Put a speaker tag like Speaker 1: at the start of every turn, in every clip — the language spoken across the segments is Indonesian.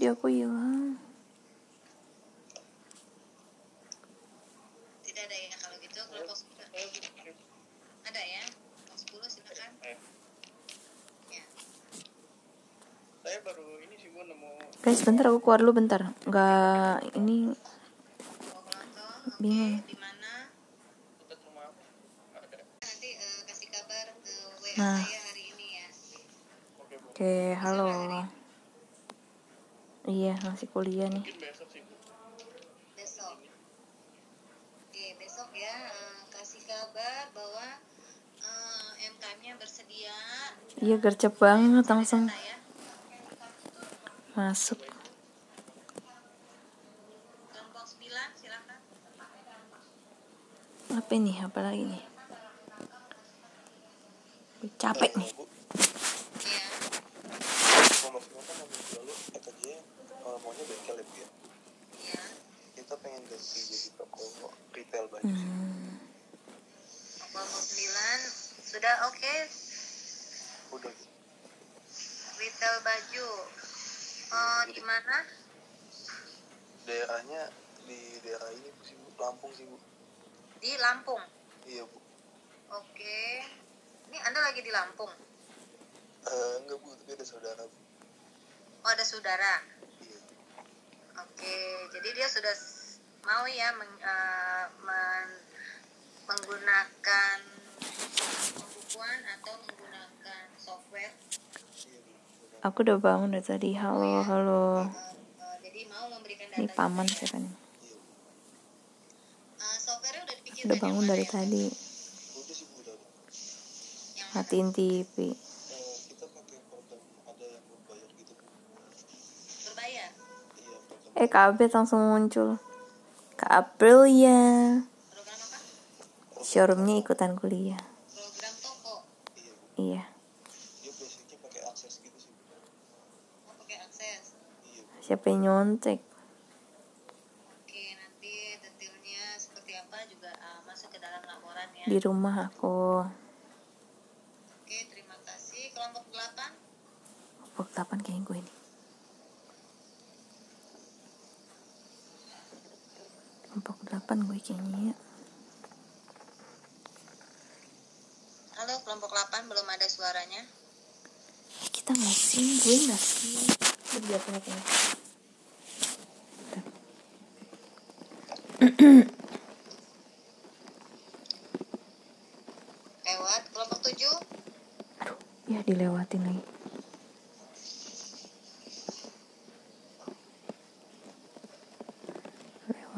Speaker 1: di aku hilang
Speaker 2: Tidak ada ya kalau gitu kelompok 10 ada ya kelompok 10 silakan. Ya.
Speaker 3: saya baru ini sih bu nemu
Speaker 1: guys bentar aku keluar dulu bentar nggak ini
Speaker 2: Mau.
Speaker 1: Bingung.
Speaker 2: Di mana?
Speaker 3: dekat rumah aku ada
Speaker 2: Nanti eh, kasih kabar ke WA
Speaker 1: Nah.
Speaker 2: saya hari ini ya.
Speaker 3: oke
Speaker 1: halo iya masih kuliah nih.
Speaker 3: Mungkin besok sih bu.
Speaker 2: Besok. Oke, besok ya kasih kabar bahwa MK-nya bersedia.
Speaker 1: Iya gercep banget langsung.
Speaker 2: ya.
Speaker 1: masuk.
Speaker 2: Kelompok 9 silakan.
Speaker 1: apa ini? Apa lagi nih? Capek nih
Speaker 3: bu
Speaker 2: Iya.
Speaker 3: kelompok sembilan kan minggu lalu EKJ uh, maunya bengkel ya bu ya
Speaker 2: Iya.
Speaker 3: Pengen ganti jadi toko retail baju
Speaker 1: hmm.
Speaker 2: Kelompok 9 sudah oke
Speaker 3: udah Bu.
Speaker 2: retail baju. Oh, di mana?
Speaker 3: daerahnya di daerah ini bu sih bu Lampung sih bu
Speaker 2: Di Lampung.
Speaker 3: iya bu
Speaker 2: Oke. Ini Anda lagi di Lampung.
Speaker 3: Eh, enggak bu tapi ada saudara bu
Speaker 2: Oh, ada saudara.
Speaker 3: iya
Speaker 2: Oke, jadi dia sudah mau ya meng- eh, men- menggunakan pembukuan atau menggunakan software.
Speaker 1: aku udah bangun dari tadi. Halo halo.
Speaker 2: Eh, eh, jadi mau memberikan data.
Speaker 1: ini paman siapa nih?
Speaker 3: Bu
Speaker 2: Eh, softwarenya udah
Speaker 1: udah bangun dari
Speaker 2: ya?
Speaker 1: tadi. Matiin TV
Speaker 3: Eh, berbayar gitu. Iya
Speaker 1: eh langsung muncul Kak April ya showroomnya ikutan kuliah
Speaker 2: Program toko.
Speaker 3: iya
Speaker 1: siapa yang nyontek
Speaker 2: laporan ya.
Speaker 1: di rumah aku
Speaker 2: Oke, terima kasih. Kelompok 8.
Speaker 1: Pok 8 kayaknya gue nih kelompok 8 gue kayaknya
Speaker 2: Halo, kelompok 8 belum ada suaranya.
Speaker 1: kita nggak sih gue nggak sih Udah biar kelihatan ya.
Speaker 2: Lewat kelompok 7.
Speaker 1: aduh ya dilewatin lagi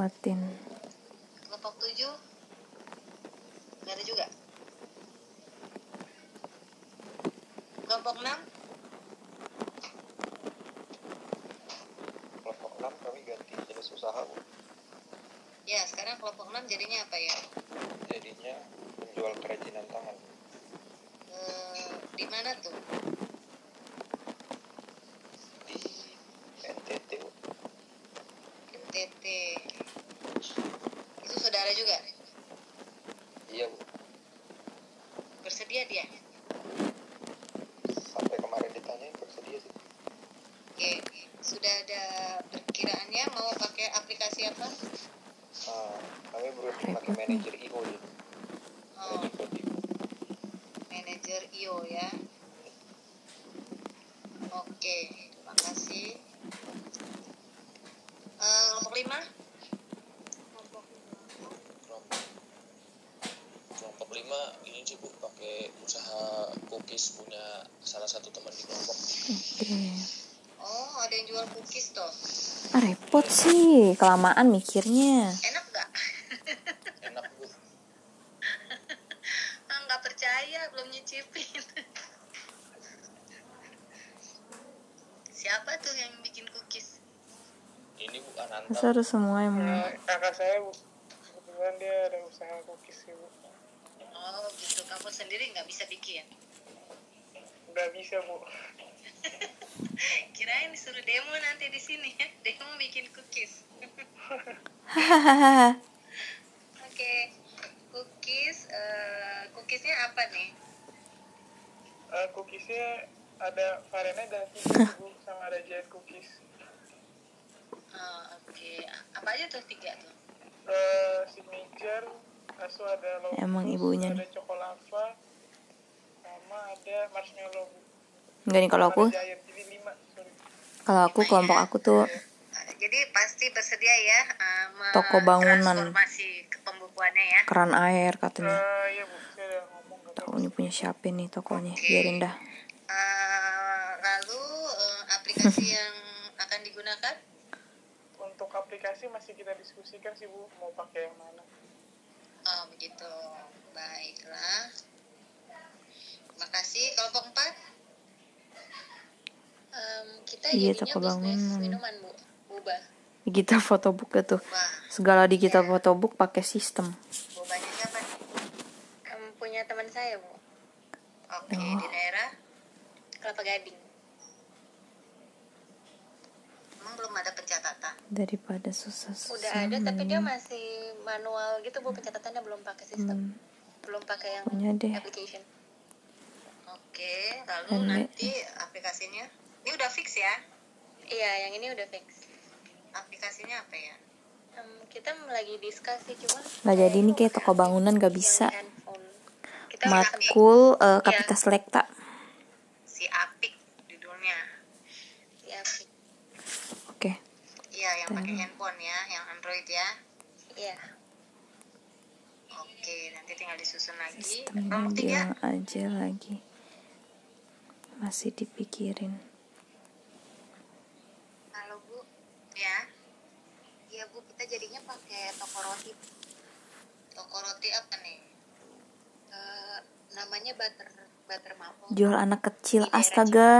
Speaker 1: lewatin
Speaker 2: Kelompok 7. Nggak ada juga. Kelompok 6.
Speaker 3: kelompok 6 kami ganti jenis usaha bu
Speaker 2: Ya, sekarang kelompok 6 jadinya apa ya?
Speaker 3: jadinya menjual kerajinan tangan
Speaker 2: Eh, di mana tuh?
Speaker 3: di NTT bu.
Speaker 2: NTT. Itu saudara juga?
Speaker 3: iya bu
Speaker 2: Bersedia dia?
Speaker 3: sampai kemarin ditanyain bersedia sih
Speaker 2: Oke. Sudah ada perkiraannya mau pakai aplikasi apa?
Speaker 3: nah, kami berunding pakai
Speaker 1: Repot nih.
Speaker 3: manajer IO ya
Speaker 2: Oh,
Speaker 3: Credit coding.
Speaker 2: manajer IO ya. Oke, terima kasih. Eh, kelompok 5?
Speaker 3: kelompok kelompok lima ini sih bu pakai usaha cookies punya salah satu teman di kelompok
Speaker 1: oke
Speaker 2: Oh, ada yang jual cookies toh.
Speaker 1: ah repot sih kelamaan mikirnya
Speaker 2: Enak nggak?
Speaker 3: enak bu
Speaker 2: Ah, nggak percaya, belum nyicipin. Siapa tuh yang bikin cookies?
Speaker 3: ini bu Ananta
Speaker 1: masa harus semua yang
Speaker 4: Nah, kakak saya bu kebetulan dia ada usaha cookies sih bu
Speaker 2: Oh, gitu. Kamu sendiri nggak bisa bikin?
Speaker 4: nggak bisa bu
Speaker 2: Kirain disuruh demo nanti di sini ya. Demo bikin cookies.
Speaker 1: hahaha
Speaker 2: Oke, cookies. eh, cookiesnya apa nih?
Speaker 4: Eh, cookiesnya ada variannya ada tiga bu sama ada jet cookies
Speaker 2: Oh, oke. Apa aja tuh tiga tuh?
Speaker 4: Eh, signature asu ada logo
Speaker 1: Emang ibunya
Speaker 4: ada cokolava sama ada marshmallow.
Speaker 1: Enggak nih kalau aku,
Speaker 4: ada giant jadi lima
Speaker 1: kalau aku oh, iya. kelompok aku tuh
Speaker 2: jadi pasti bersedia ya uh,
Speaker 1: toko bangunan.
Speaker 2: ke ya?
Speaker 1: keran air katanya.
Speaker 4: Uh,
Speaker 1: tahu ini punya siapa nih tokonya?
Speaker 2: Okay.
Speaker 1: biarin dah.
Speaker 2: Uh, lalu uh, aplikasi yang akan digunakan?
Speaker 4: Untuk aplikasi masih kita diskusikan sih bu mau pakai yang mana.
Speaker 2: Oh begitu. Baiklah. Terima kasih. Kelompok empat?
Speaker 1: Iya, toko bangunan.
Speaker 2: minuman bu. Boba.
Speaker 1: Kita fotobook gitu.
Speaker 2: Boba.
Speaker 1: Segala di kita fotobook pakai sistem.
Speaker 2: Bobanya? Em, punya teman saya bu. Oke
Speaker 1: Oh.
Speaker 2: di daerah Kelapa Gading. Emang belum ada pencatatan?
Speaker 1: Daripada susah-susah.
Speaker 2: Udah ada tapi dia masih manual gitu bu pencatatannya belum pakai sistem.
Speaker 1: Hmm,
Speaker 2: Belum pakai yang
Speaker 1: punya deh.
Speaker 2: application. Oke, lalu
Speaker 1: Dan
Speaker 2: nanti aplikasinya ini udah fix ya? Iya, yang ini udah fix. Aplikasinya apa ya? kita lagi diskusi cuma
Speaker 1: Nggak jadi nih kayak toko bangunan nggak bisa. Matkul eh, Kapita Selekta.
Speaker 2: si Apik judulnya. Si Apik.
Speaker 1: Oke.
Speaker 2: Iya, yang pakai handphone ya, yang Android ya. Iya. Oke, nanti tinggal disusun lagi.
Speaker 1: Sistemnya
Speaker 2: Kelompok tiga.
Speaker 1: bilang aja lagi. Masih dipikirin.
Speaker 2: Halo Bu, ya. Iya Bu, kita jadinya pakai toko roti. Toko roti apa nih? Eh, namanya butter butter maple.
Speaker 1: Jual anak kecil,
Speaker 2: Di daerah
Speaker 1: astaga.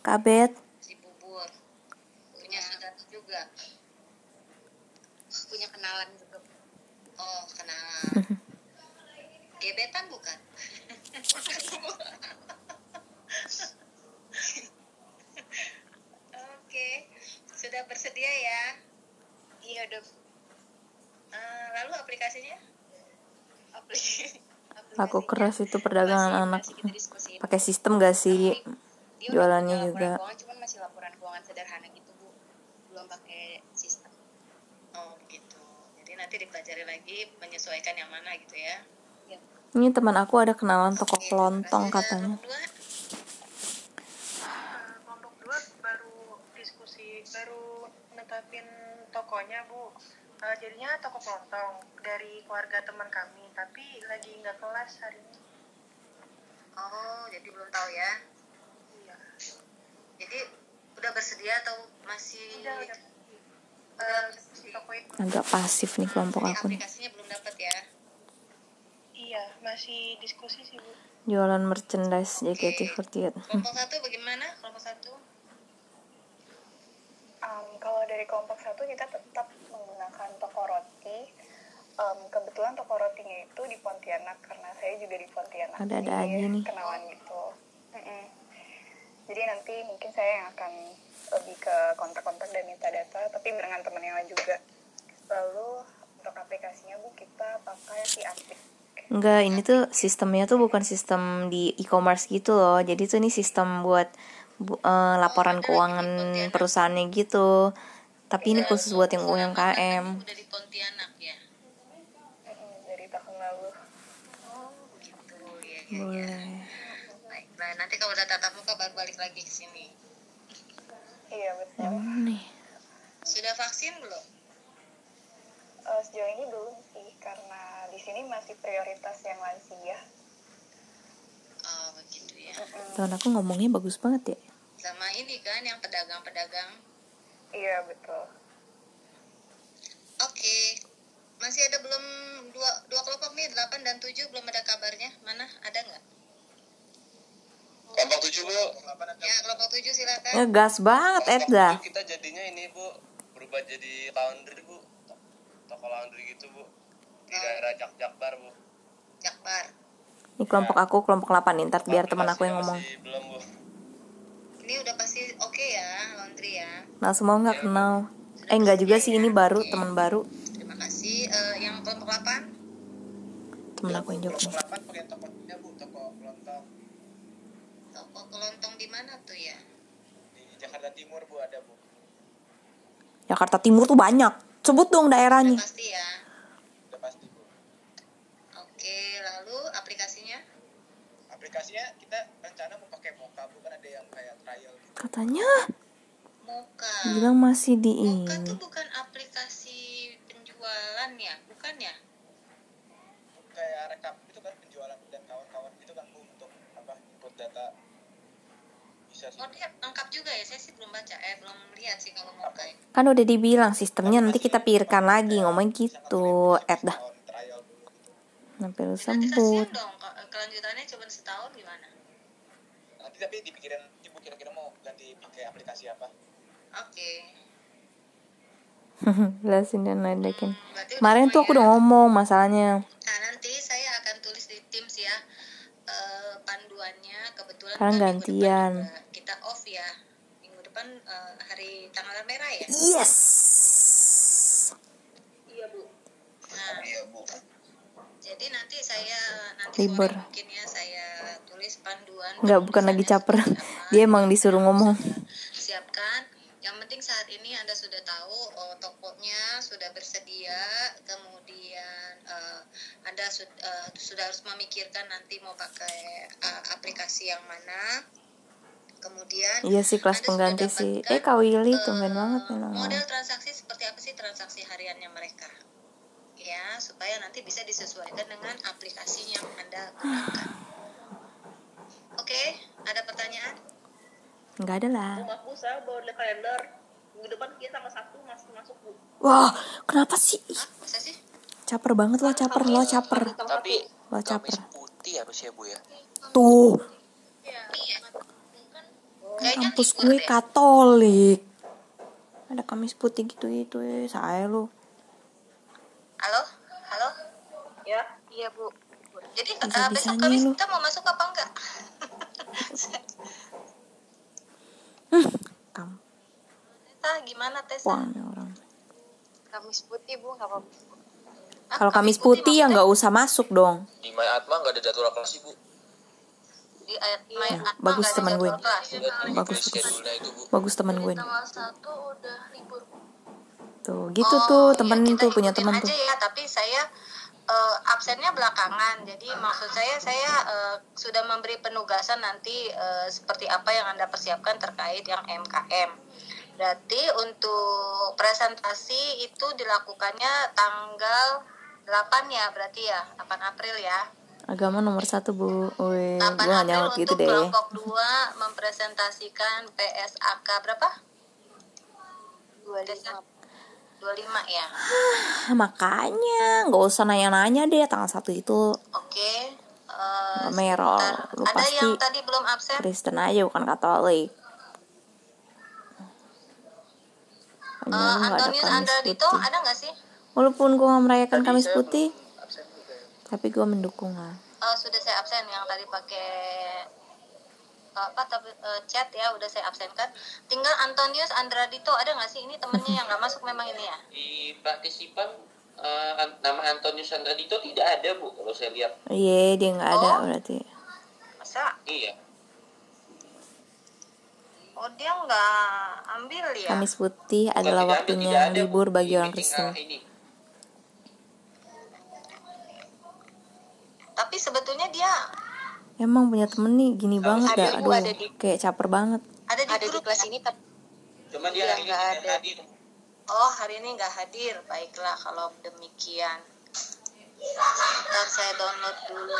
Speaker 1: Kabet.
Speaker 2: Si bubur. Punya saudara juga. Punya kenalan juga. Oh, kenalan. Gebetan bukan? Oke, sudah bersedia ya? Iya udah. Eh, lalu aplikasinya? Aplikasi.
Speaker 1: Laku keras itu perdagangan
Speaker 2: masih,
Speaker 1: anak. Pakai sistem gak sih?
Speaker 2: Dia
Speaker 1: Jualannya juga.
Speaker 2: keuangan, cuman masih laporan keuangan sederhana gitu bu belum pakai sistem oh gitu jadi nanti dipelajari lagi menyesuaikan yang mana gitu ya
Speaker 1: Ini teman aku ada kenalan toko kelontong katanya.
Speaker 2: Kelompok dua,
Speaker 4: Eh, kelompok dua baru diskusi baru netapin tokonya bu. Eh, jadinya toko kelontong dari keluarga teman kami tapi lagi nggak kelas hari ini.
Speaker 2: Oh jadi belum tahu ya?
Speaker 4: Iya.
Speaker 2: Jadi udah bersedia atau masih
Speaker 4: udah udah. Eh, itu.
Speaker 1: Agak pasif nih kelompok aku nih.
Speaker 2: aplikasinya belum dapat ya?
Speaker 4: Iya masih diskusi sih bu.
Speaker 1: Jualan merchandise JKT48.
Speaker 2: kelompok satu bagaimana? Kelompok satu
Speaker 5: Um, kalau dari kelompok satu kita tetap menggunakan toko roti. Um, kebetulan toko rotinya itu di Pontianak karena saya juga di Pontianak.
Speaker 1: Ada-ada
Speaker 5: Jadi,
Speaker 1: aja nih.
Speaker 5: Kenalan gitu. Mm-mm. Jadi nanti mungkin saya yang akan lebih ke kontak-kontak dan minta data, tapi dengan teman yang lain juga. Lalu untuk aplikasinya bu kita pakai si Apik.
Speaker 1: Enggak, ini tuh sistemnya tuh bukan sistem di e-commerce gitu loh. Jadi tuh ini sistem buat bu- eh, laporan keuangan perusahaannya gitu. Tapi ini khusus buat yang UMKM.
Speaker 2: udah di Pontianak ya
Speaker 5: Mm-mm, dari tahun lalu.
Speaker 2: oh begitu ya ya ya
Speaker 1: Boleh.
Speaker 2: baiklah nanti kalau udah tatap muka baru balik lagi ke sini
Speaker 5: Iya betul.
Speaker 1: Mana nih?
Speaker 2: sudah vaksin belum
Speaker 5: Eh, sejauh ini belum sih karena di sini masih prioritas yang lansia.
Speaker 2: oh begitu ya
Speaker 1: Teman aku ngomongnya bagus banget ya.
Speaker 2: Sama ini kan yang pedagang-pedagang.
Speaker 5: Iya betul.
Speaker 2: oke. Masih ada belum dua dua kelompok nih delapan dan tujuh belum ada kabarnya. Mana ada nggak?
Speaker 3: Kelompok tujuh bu.
Speaker 2: Ya kelompok tujuh silakan.
Speaker 1: Ya gas banget
Speaker 3: Kelompok
Speaker 1: Edda.
Speaker 3: tujuh kita jadinya ini bu. Berubah jadi laundry bu. Toko laundry gitu bu. Di
Speaker 2: Oh.
Speaker 3: daerah Jak Jakbar bu.
Speaker 2: Jakbar.
Speaker 1: Ini kelompok aku kelompok 8 nih. Ntar biar teman aku yang ngomong.
Speaker 3: masih belum bu
Speaker 2: ini udah pasti oke ya laundry ya.
Speaker 1: Nah semua nggak kenal. Eh nggak juga sih ini baru teman baru.
Speaker 2: terima kasih. Eh, yang kelompok delapan?
Speaker 1: Temen aku yang
Speaker 3: pakai tokonya bu toko kelontong.
Speaker 2: Toko kelontong di mana tuh ya?
Speaker 3: Di Jakarta Timur bu ada bu.
Speaker 1: Jakarta Timur tuh banyak. Sebut dong
Speaker 2: Udah
Speaker 1: daerahnya
Speaker 2: pasti ya.
Speaker 3: udah pasti bu
Speaker 2: Oke, lalu aplikasinya?
Speaker 3: aplikasinya kita rencana mau pakai Mocha bukan ada yang kayak trial gitu
Speaker 1: katanya.
Speaker 2: Moka.
Speaker 1: bilang masih di
Speaker 2: Moka
Speaker 1: ini.
Speaker 2: tuh bukan aplikasi penjualan ya, bukan ya?
Speaker 3: kayak rekap itu kan penjualan dan kawan-kawan itu kan untuk apa input data. Bisa sih.
Speaker 2: Oh dia lengkap juga ya, saya sih belum baca, eh belum lihat sih kalau Moka ya.
Speaker 1: kan udah dibilang sistemnya nanti kita pikirkan lagi ngomong gitu. eh dah.
Speaker 3: tahun trial dulu gitu.
Speaker 1: Sampai lu
Speaker 2: dong, ke- kelanjutannya cuma setahun gimana?
Speaker 3: nanti tapi dipikirin nanti bu kira-kira mau ganti pakai aplikasi apa
Speaker 2: Oke.
Speaker 1: jelasin dan ledekin
Speaker 2: Hmm, berarti
Speaker 1: kemarin tuh aku udah ngomong masalahnya
Speaker 2: Nah nanti saya akan tulis di Teams ya eh, panduannya kebetulan
Speaker 1: Sekarang
Speaker 2: kan
Speaker 1: gantian.
Speaker 2: kita off ya minggu depan eh, hari tanggal merah ya.
Speaker 1: yes
Speaker 2: Iya bu. Nah
Speaker 3: iya bu
Speaker 2: jadi nanti saya nanti
Speaker 1: Libur.
Speaker 2: mungkin ya saya tulis panduan.
Speaker 1: nggak bukan lagi caper dia emang disuruh ngomong
Speaker 2: ini Anda sudah tahu oh, tokonya sudah bersedia, kemudian eh, Anda sud- eh, sudah harus memikirkan nanti mau pakai eh, aplikasi yang mana. Kemudian
Speaker 1: iya sih kelas
Speaker 2: Anda
Speaker 1: pengganti sih eh kak Willy
Speaker 2: eh,
Speaker 1: tumben banget ya nama
Speaker 2: Model transaksi seperti apa sih transaksi hariannya mereka? Ya, supaya nanti bisa disesuaikan dengan aplikasi yang Anda gunakan. Oke, ada pertanyaan?
Speaker 1: nggak ada lah
Speaker 6: bu, saya bawa kalender. Minggu depan kita tanggal satu masuk masuk bu.
Speaker 1: wah kenapa sih Ih,
Speaker 2: Hah, masa sih?
Speaker 1: caper banget lo caper lo caper
Speaker 3: tapi
Speaker 1: lo caper
Speaker 3: putih harus ya bu ya
Speaker 1: tuh
Speaker 2: Iya. Kayaknya
Speaker 1: kampus
Speaker 2: libur
Speaker 1: gue katolik ada kamis putih gitu gitu ya saya lo
Speaker 2: Halo? Halo?
Speaker 6: Ya.
Speaker 2: Iya, Bu. Jadi
Speaker 1: Bisa-bisanya
Speaker 2: eh, besok kami
Speaker 1: lu.
Speaker 2: kita mau masuk apa enggak?
Speaker 1: kam
Speaker 2: Tessa, gimana Tessa?
Speaker 1: nih orang
Speaker 5: Kamis putih bu nggak apa-apa.
Speaker 2: Ah,
Speaker 1: kalau kamis putih ya nggak usah masuk dong
Speaker 3: di My Atma nggak ada jadwal kelas sih bu
Speaker 2: di ayat My Atma
Speaker 1: bagus
Speaker 2: nggak ada
Speaker 1: teman gue.
Speaker 2: jadwal kelas.
Speaker 1: bagus bagus
Speaker 3: schedule-nya itu bu
Speaker 1: bagus teman gue nih
Speaker 2: Tanggal satu udah libur.
Speaker 1: tuh gitu
Speaker 2: Oh,
Speaker 1: tuh
Speaker 2: iya,
Speaker 1: temen
Speaker 2: kita
Speaker 1: tuh punya teman
Speaker 2: aja
Speaker 1: tuh
Speaker 2: ya, tapi saya eh, absennya belakangan. Jadi maksud saya saya eh, sudah memberi penugasan nanti eh, seperti apa yang Anda persiapkan terkait yang MKM. Berarti untuk presentasi itu dilakukannya tanggal 8 ya, berarti ya, 8 April ya.
Speaker 1: agama nomor satu bu Wih,
Speaker 2: 8
Speaker 1: gue
Speaker 2: April
Speaker 1: gitu
Speaker 2: untuk
Speaker 1: deh
Speaker 2: kelompok 2 mempresentasikan PSAK berapa? 25. 25 ya.
Speaker 1: Ah, makanya nggak usah nanya-nanya deh tanggal satu itu
Speaker 2: Oke. eh,
Speaker 1: Merol,
Speaker 2: sebentar.
Speaker 1: lu
Speaker 2: Ada
Speaker 1: pasti
Speaker 2: yang tadi belum absen?
Speaker 1: Kristen aja bukan Katolik
Speaker 2: Eh,
Speaker 1: ada
Speaker 2: Antonius Andradito ada nggak sih?
Speaker 1: walaupun gue nggak merayakan
Speaker 3: Tadi
Speaker 1: Kamis putih
Speaker 3: absen ya.
Speaker 1: tapi gue mendukung lah
Speaker 2: Eh, sudah saya absen yang tadi pakai apa tapi eh, chat ya udah saya absenkan. Tinggal Antonius Andradito ada nggak sih? Ini temennya yang nggak masuk memang ini ya?
Speaker 7: di partisipan eh, an- nama Antonius Andradito tidak ada bu kalau saya lihat
Speaker 1: iya dia nggak ada
Speaker 2: Oh.
Speaker 1: berarti
Speaker 2: Masa?
Speaker 7: iya
Speaker 2: Oh dia nggak ambil ya?
Speaker 1: Kamis putih
Speaker 7: Bukan
Speaker 1: adalah
Speaker 7: tidak
Speaker 1: waktunya
Speaker 7: tidak ada, Bu,
Speaker 1: libur bagi
Speaker 7: di
Speaker 1: orang Kristen.
Speaker 2: Tapi sebetulnya dia
Speaker 1: emang punya temen nih gini banget
Speaker 2: ada,
Speaker 1: dah
Speaker 2: Bu,
Speaker 1: aduh
Speaker 2: ada di-
Speaker 1: kayak caper banget
Speaker 2: ada di
Speaker 5: Ada di
Speaker 2: grup
Speaker 5: kelas
Speaker 2: ya?
Speaker 5: ini tapi
Speaker 7: cuma dia hari ini
Speaker 2: nggak ada.
Speaker 7: hadir
Speaker 2: Oh hari ini nggak hadir. Baiklah kalau demikian. Ntar saya download dulu.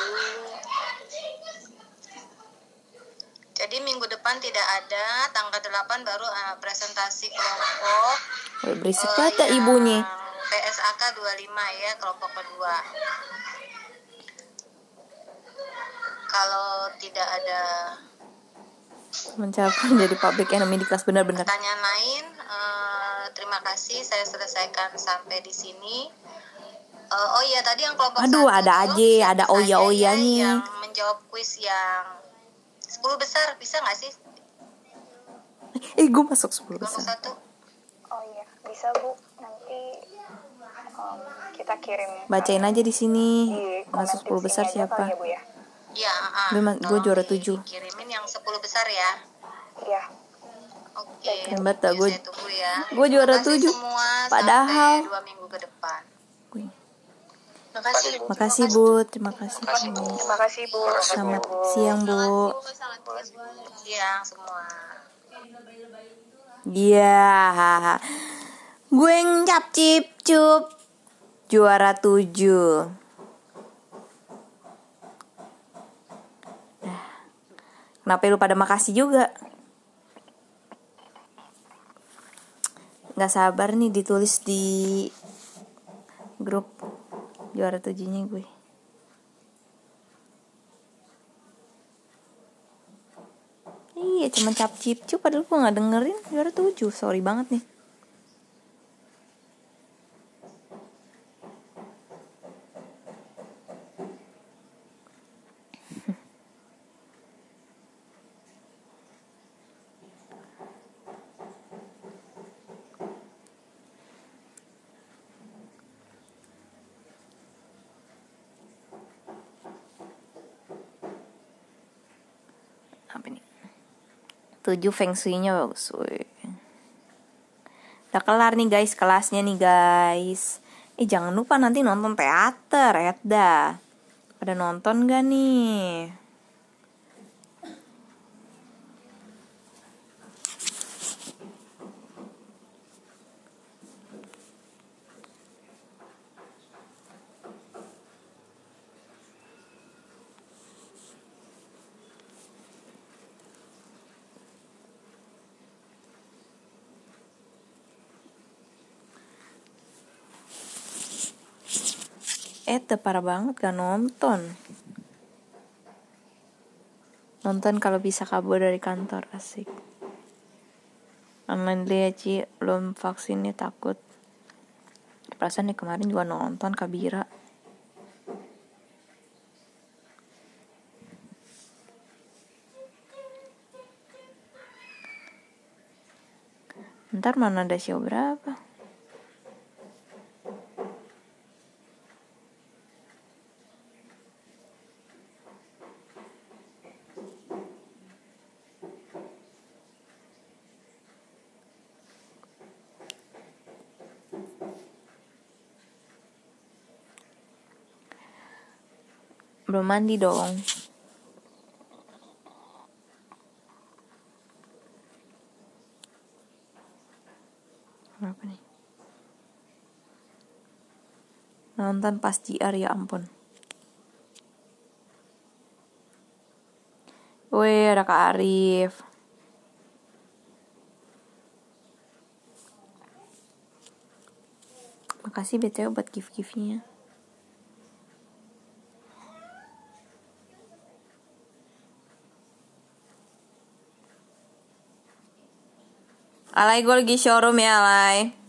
Speaker 2: Jadi minggu depan tidak ada, tanggal 8 baru eh, presentasi kelompok.
Speaker 1: Berisik banget dah
Speaker 2: yang
Speaker 1: ibunya
Speaker 2: PSAK 25 ya, kelompok kedua. Kalau tidak ada
Speaker 1: mencapai jadi public enemy di kelas benar-benar
Speaker 2: pertanyaan lain, eh, terima kasih saya selesaikan sampai di sini. Eh, oh iya tadi yang kelompok
Speaker 1: Aduh, ada aja, ada
Speaker 2: saja
Speaker 1: oya-oyanya.
Speaker 2: ya yang menjawab kuis yang 10 besar bisa nggak sih
Speaker 1: eh gue masuk 10
Speaker 2: kelompok
Speaker 1: besar
Speaker 2: satu?
Speaker 5: oh iya bisa bu nanti em, kita kirim
Speaker 1: bacain aja di sini
Speaker 5: di
Speaker 1: masuk 10
Speaker 5: komen di
Speaker 1: besar siapa
Speaker 5: kali ya bu ya
Speaker 2: Ya, ah,
Speaker 1: Gue ma- gue juara tujuh.
Speaker 2: Kirimin yang 10 besar ya.
Speaker 5: iya
Speaker 2: Oke.
Speaker 1: Banget dah, gue-
Speaker 2: Saya tunggu ya. ya.
Speaker 1: Gua
Speaker 2: Terima
Speaker 1: juara tujuh.
Speaker 2: Semua
Speaker 1: Padahal-
Speaker 2: sampai dua minggu ke depan. Makasih.
Speaker 1: Makasih Bu, terima kasih. Bu.
Speaker 5: Terima kasih Bu.
Speaker 1: Selamat siang Bu.
Speaker 2: Siang semua.
Speaker 1: Iya. Gue ngcap cip cup juara tujuh. Nah, Kenapa lu pada makasih juga? Gak sabar nih ditulis di grup juara tujuhnya gue. Iya, cuma cap cip cup padahal gue gak dengerin juara tujuh. Sorry banget nih. apa nih tujuh feng shui-nya bagus woi. udah kelar nih guys kelasnya nih guys. Eh jangan lupa nanti nonton teater Edda. Pada nonton gak nih Edda parah banget gak nonton. Nonton kalau bisa kabur dari kantor asik. Online lihat Ci. Belum vaksinnya takut. Perasaan nih kemarin juga nonton Kabira ntar mana ada show berapa belum mandi dong. Berapa nih? Nonton pas JR ya ampun. Wih ada Kak Arif. Makasih BTW buat gift-giftnya Alay gue lagi showroom ya Alay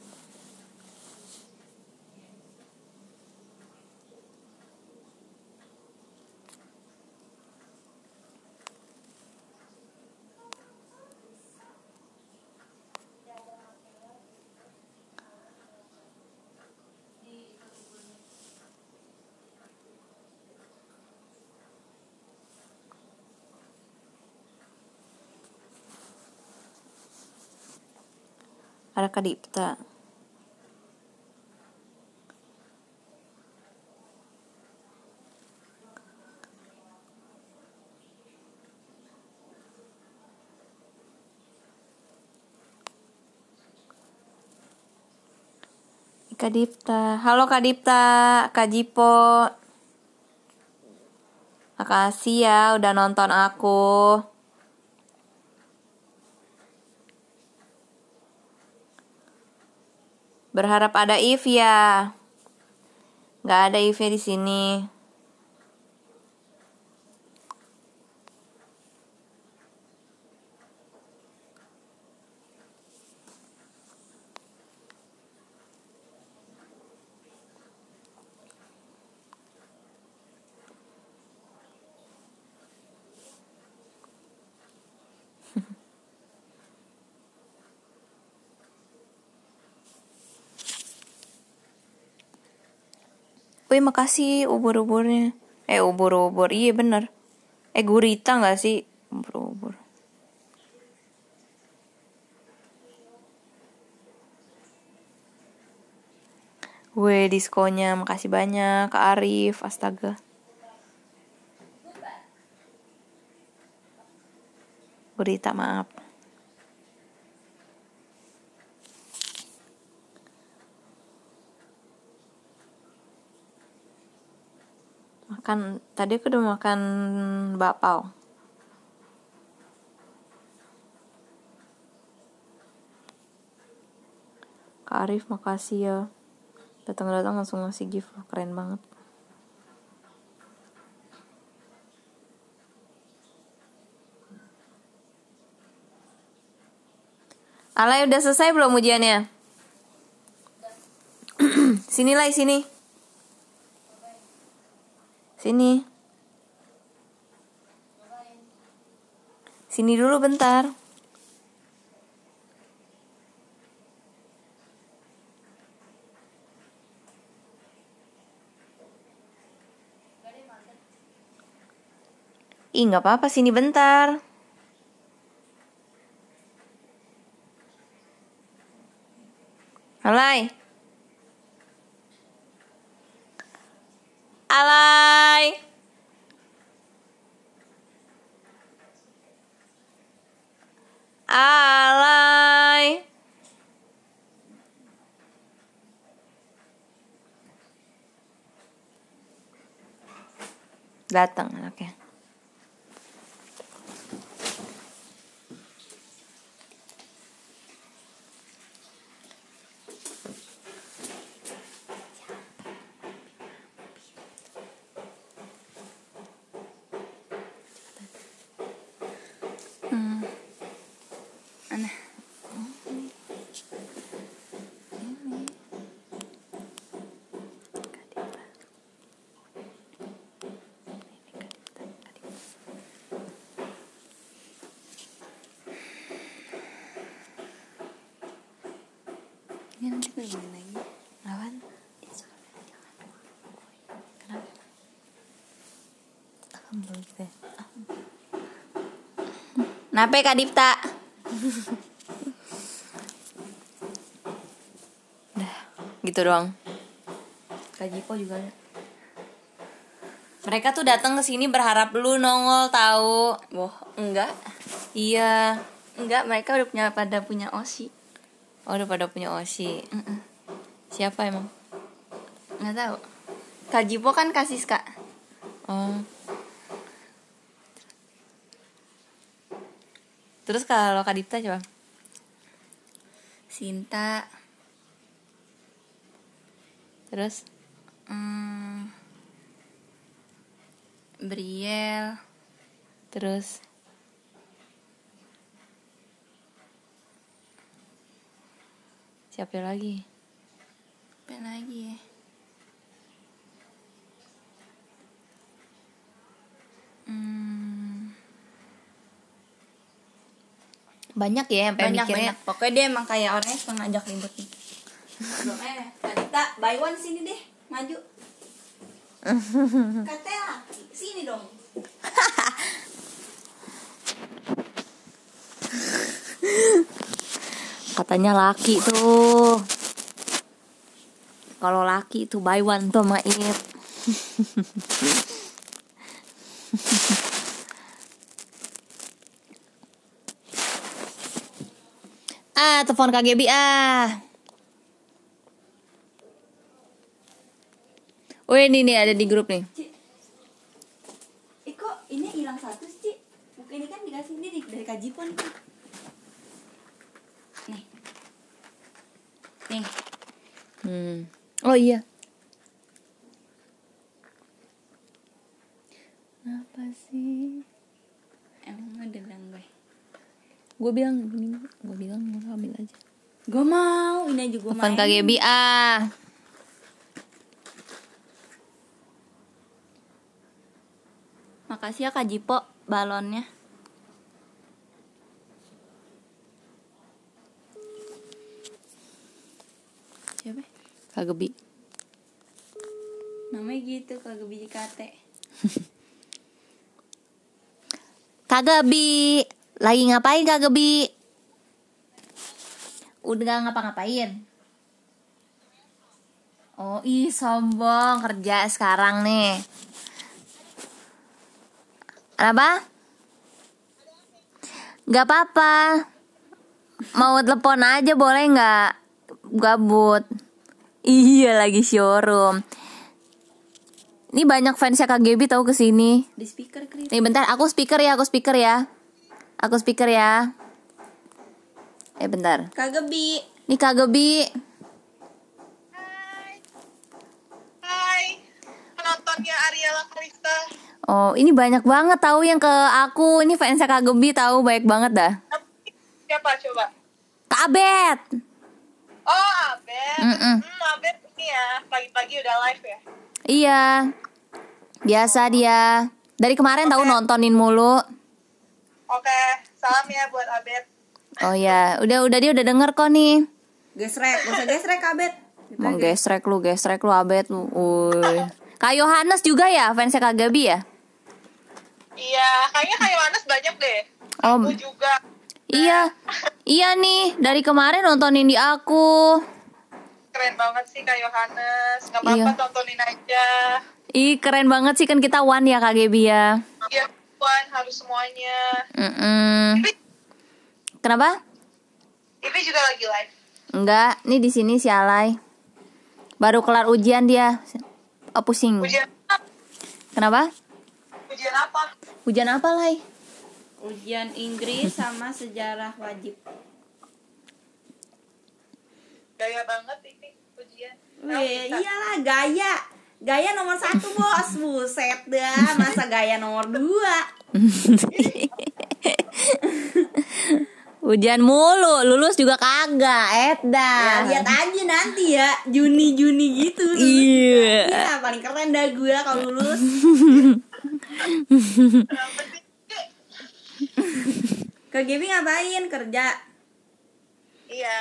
Speaker 1: Ada Kak Dipta Kak Dipta. Halo Kak Dipta. Kak Jipo. Makasih ya udah nonton aku Berharap ada If ya. Gak ada If di sini. Wih makasih ubur-uburnya. Eh ubur-ubur, iya bener. Eh gurita gak sih? Ubur-ubur. Gue diskonya, makasih banyak Kak Arif, astaga. Gurita maaf. Makan tadi aku udah makan bakpao Kak Arif makasih ya datang-datang langsung ngasih gift keren banget Alay udah selesai belum ujiannya? sini lah sini. Sini. Sini dulu bentar. Ih, nggak apa-apa, sini bentar. Alay. Alay. Alay. Datang anaknya.
Speaker 8: Aneh. Ini nanti gue gini lagi.
Speaker 1: Lawan. Kenapa? gitu ya. Nape Kak Dipta? Dah, gitu doang. Kak Jipo juga ada. Mereka tuh datang ke sini berharap lu nongol tahu.
Speaker 8: Wah, enggak.
Speaker 1: Iya.
Speaker 8: Enggak, mereka udah punya pada punya osi.
Speaker 1: Oh, udah pada punya Osi. Siapa emang?
Speaker 8: Enggak tahu. Kak Jipo kan kasis kak.
Speaker 1: Oh. Terus kalau Kak Dipta coba?
Speaker 8: Sinta.
Speaker 1: Terus?
Speaker 8: Hmm, Briel.
Speaker 1: Terus? Siapa lagi?
Speaker 8: Apa lagi ya? Hmm,
Speaker 1: Banyak ya yang pengen
Speaker 8: banyak
Speaker 1: mikirnya.
Speaker 8: banyak. Pokoknya dia emang kayak orangnya suka ngajak ribut nih. Belum eh, buy one sini deh, maju. Katanya sini dong.
Speaker 1: Katanya laki tuh. Kalau laki tuh buy one tuh sama ah, telepon KGB ah. Wih, ini nih ada di grup nih.
Speaker 8: Eh kok ini hilang satu sih? Bukan ini kan dikasih ini dari kajipon nih. Nih. Nih.
Speaker 1: Hmm. Oh iya. Apa sih?
Speaker 8: Emang udah gue.
Speaker 1: Bilang ini, gue bilang gue ambil aja.
Speaker 8: Gue mau, ini aja gue main.
Speaker 1: KGB ah.
Speaker 8: Makasih ya Kak Jipo balonnya. Siapa?
Speaker 1: KGB.
Speaker 8: Namanya gitu kalau biji kate.
Speaker 1: Kagak bi, lagi ngapain kagak bi? Udah gak ngapa-ngapain. Oh, ih sombong kerja sekarang nih. Apa? Gak apa-apa. Mau telepon aja boleh nggak? Gabut. Iya lagi showroom. Ini banyak fansnya KGB tahu ke sini.
Speaker 8: Di speaker.
Speaker 1: Nih bentar, aku speaker ya, aku speaker ya. Aku speaker ya. Eh bentar.
Speaker 8: Kagak bi.
Speaker 1: Nih KGB.
Speaker 4: Hai, penontonnya Ariela Kalista.
Speaker 1: Oh, ini banyak banget tahu yang ke aku. Ini fansnya KGB tahu baik banget dah.
Speaker 4: Siapa coba?
Speaker 1: Kak Abed.
Speaker 4: Oh, Abed.
Speaker 1: Mm-mm.
Speaker 4: Hmm, Abed ini ya, pagi-pagi udah live ya.
Speaker 1: Iya. Biasa dia. Dari kemarin tahu nontonin mulu.
Speaker 4: Oke, salam ya buat Abed.
Speaker 1: Oh ya, udah udah dia udah denger kok nih.
Speaker 8: Gesrek, gak usah gesrek kabet.
Speaker 1: Mau gesrek lu, gesrek lu Abed lu. Uy. Kak Yohanes juga ya fansnya Kak Gabi ya?
Speaker 4: Iya, kayaknya kayak Yohanes banyak deh.
Speaker 1: Oh,
Speaker 4: Aku juga.
Speaker 1: iya. Iya nih, dari kemarin nontonin di aku.
Speaker 4: Keren banget sih Kak Yohanes. Gak apa-apa
Speaker 1: Iya.
Speaker 4: tontonin aja.
Speaker 1: Ih, keren banget sih kan kita one ya Kak Gabi ya.
Speaker 4: Iya, Puan harus semuanya.
Speaker 1: Mm-mm. Kenapa?
Speaker 4: Ipi juga lagi live.
Speaker 1: Enggak, nih di sini si Alay. Baru kelar ujian dia. Oh, pusing.
Speaker 4: Ujian apa?
Speaker 1: Kenapa?
Speaker 4: Ujian apa?
Speaker 1: Hujan apa, Lay?
Speaker 8: Ujian Inggris sama sejarah wajib.
Speaker 4: Gaya banget Ipi ujian.
Speaker 8: Wih, iyalah gaya. Gaya nomor satu bos, buset dah. Masa gaya nomor dua?
Speaker 1: Hujan mulu, lulus juga kagak,
Speaker 8: Ya,
Speaker 1: Edda.
Speaker 8: lihat aja nanti ya, Juni Juni gitu.
Speaker 1: Iya.
Speaker 8: Iya, paling keren dah gue kalau lulus. Ke Gaby ngapain kerja?
Speaker 4: Iya.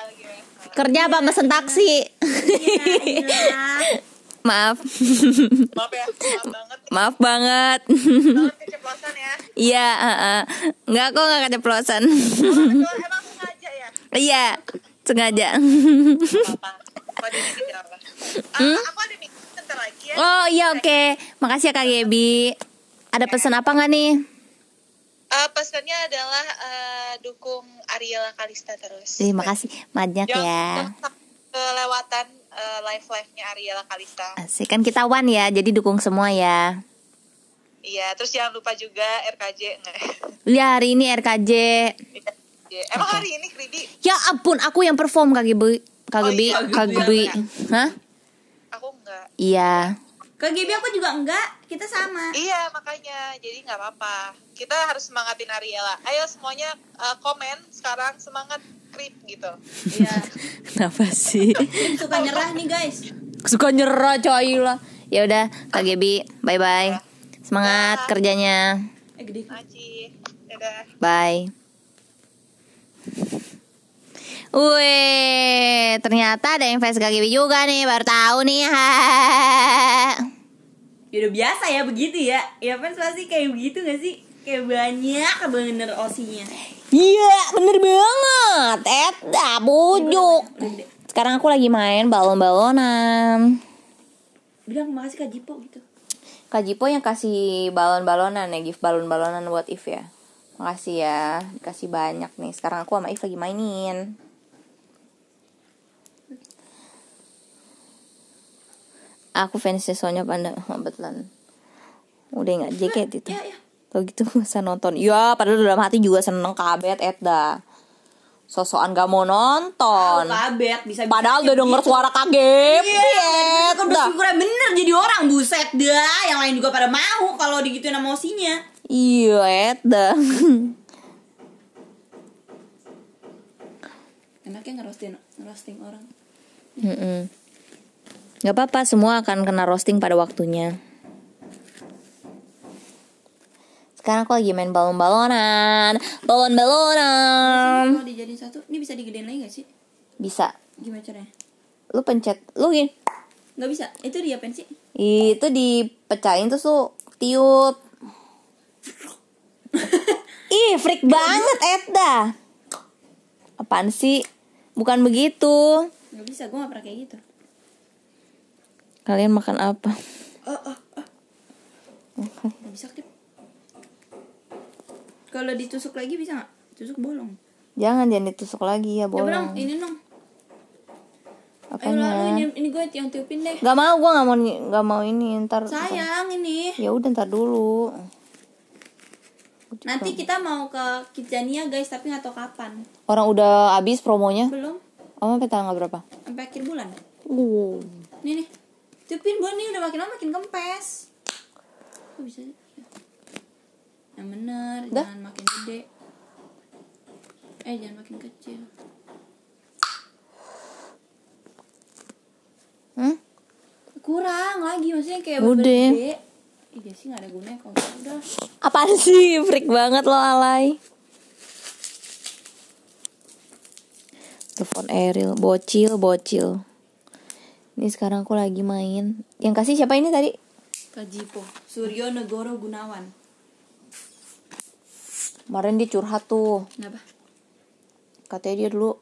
Speaker 1: Kerja apa mesen taksi?
Speaker 8: Iya, iya.
Speaker 1: Maaf.
Speaker 4: Maaf ya, maaf banget.
Speaker 1: Maaf banget.
Speaker 4: Keceplosan ya.
Speaker 1: Iya. Enggak kok enggak keceplosan.
Speaker 4: Betul, emang sengaja ya?
Speaker 1: Iya, sengaja.
Speaker 4: apa?
Speaker 1: Hmm?
Speaker 4: Ah, aku ada lagi ya.
Speaker 1: Oh iya oke. Makasih ya Kak Gebi. Ada pesan apa nggak nih?
Speaker 4: Eh, pesannya adalah eh, dukung Ariela Kalista terus.
Speaker 1: Terima kasih banyak ya.
Speaker 4: Kelewatan eh, live live-nya Ariela Kalista.
Speaker 1: Asik kan kita one ya, jadi dukung semua ya.
Speaker 4: Iya, terus jangan lupa juga RKJ. Nggak.
Speaker 1: Ya hari ini RKJ.
Speaker 4: Iya. Emang hari ini Kridi?
Speaker 1: Ya ampun, aku yang perform Kak Gebi. Kak
Speaker 4: Oh
Speaker 1: Gebi,
Speaker 4: iya,
Speaker 1: Kak
Speaker 4: ya.
Speaker 1: Hah?
Speaker 4: Aku enggak.
Speaker 1: Iya.
Speaker 8: Ke Gaby aku juga enggak, kita sama.
Speaker 4: Iya, makanya. Jadi nggak apa-apa. Kita harus semangatin Ariela. Ayo semuanya eh, komen sekarang semangat krip gitu.
Speaker 8: Iya.
Speaker 1: Kenapa sih?
Speaker 8: Suka nyerah nih guys.
Speaker 1: Suka nyerah coy lah. Ya udah, Kak Gebi, bye bye. Semangat kerjanya.
Speaker 8: Eh gede.
Speaker 4: Dadah.
Speaker 1: Bye. Wih, ternyata ada yang fans KGB juga nih, baru tahu nih.
Speaker 8: Ya udah biasa ya begitu ya. Ya fans pasti kayak begitu gak sih? Kayak banyak bener osinya.
Speaker 1: Iya, bener banget. Eta, bujuk. Sekarang aku lagi main balon-balonan.
Speaker 8: Bilang makasih Kak Jipo gitu.
Speaker 1: Kak Jipo yang kasih balon-balonan ya, gift balon-balonan buat If ya. Makasih ya, dikasih banyak nih. Sekarang aku sama If lagi mainin. Aku fansnya Sonya Panda kebetulan. Udah nggak JKT itu.
Speaker 8: Ya ya.
Speaker 1: Kalau gitu bisa nonton. Ya, padahal dalam hati juga seneng kabet Edda. Sosokan gak mau nonton.
Speaker 8: Kabet bisa
Speaker 1: Padahal udah denger suara KGB
Speaker 8: Iya, kan
Speaker 1: Edda.
Speaker 8: bersyukur bener jadi orang buset dah. Yang lain juga pada mau kalau digituin sama osinya.
Speaker 1: Iya, Edda.
Speaker 8: Enaknya ngerosting ngerosting orang.
Speaker 1: Mm-mm. Gak apa-apa, semua akan kena roasting pada waktunya. Sekarang aku lagi main balon-balonan, balon-balonan.
Speaker 8: Kalau dijadiin satu, ini bisa digedein lagi gak sih?
Speaker 1: Bisa.
Speaker 8: Gimana caranya?
Speaker 1: Lu pencet, lu gini.
Speaker 8: Gak bisa. Itu diapain sih?
Speaker 1: Itu dipecahin terus lu tiup. Ih, freak banget Edda. Apaan sih? Bukan begitu.
Speaker 8: Gak bisa, gue gak pernah kayak gitu.
Speaker 1: Kalian makan apa?
Speaker 8: Nggak bisa klip. Kalau ditusuk lagi bisa nggak? Tusuk bolong.
Speaker 1: Jangan jangan ditusuk lagi ya
Speaker 8: dong,
Speaker 1: bolong.
Speaker 8: ini dong. Ayo lah,
Speaker 1: Apanya?
Speaker 8: ini, ini gue yang tiupin deh.
Speaker 1: Gak mau, gua nggak mau nggak mau ini ntar.
Speaker 8: Sayang ini.
Speaker 1: Ya udah ntar dulu.
Speaker 8: Nanti kita mau ke Kidzania guys, tapi nggak tahu kapan.
Speaker 1: Orang udah habis promonya.
Speaker 8: Belum,
Speaker 1: Oh, sampai tanggal berapa?
Speaker 8: sampai akhir bulan.
Speaker 1: Uh.
Speaker 8: Nih nih, tiupin buat nih udah makin lama makin kempes. Kok bisa? sih? Yang bener,
Speaker 1: Dah.
Speaker 8: jangan makin gede. Eh jangan makin kecil.
Speaker 1: Hmm?
Speaker 8: Kurang lagi maksudnya kayak
Speaker 1: Udah.
Speaker 8: gede. Iya sih nggak ada gunanya kalau udah.
Speaker 1: Apaan sih? Freak banget lo alay. Telepon Eril, bocil, bocil. Ini sekarang aku lagi main. Yang kasih siapa ini tadi?
Speaker 8: Kajipo, Suryo Negoro Gunawan.
Speaker 1: Kemarin dia curhat tuh.
Speaker 8: Kenapa?
Speaker 1: Katanya dia dulu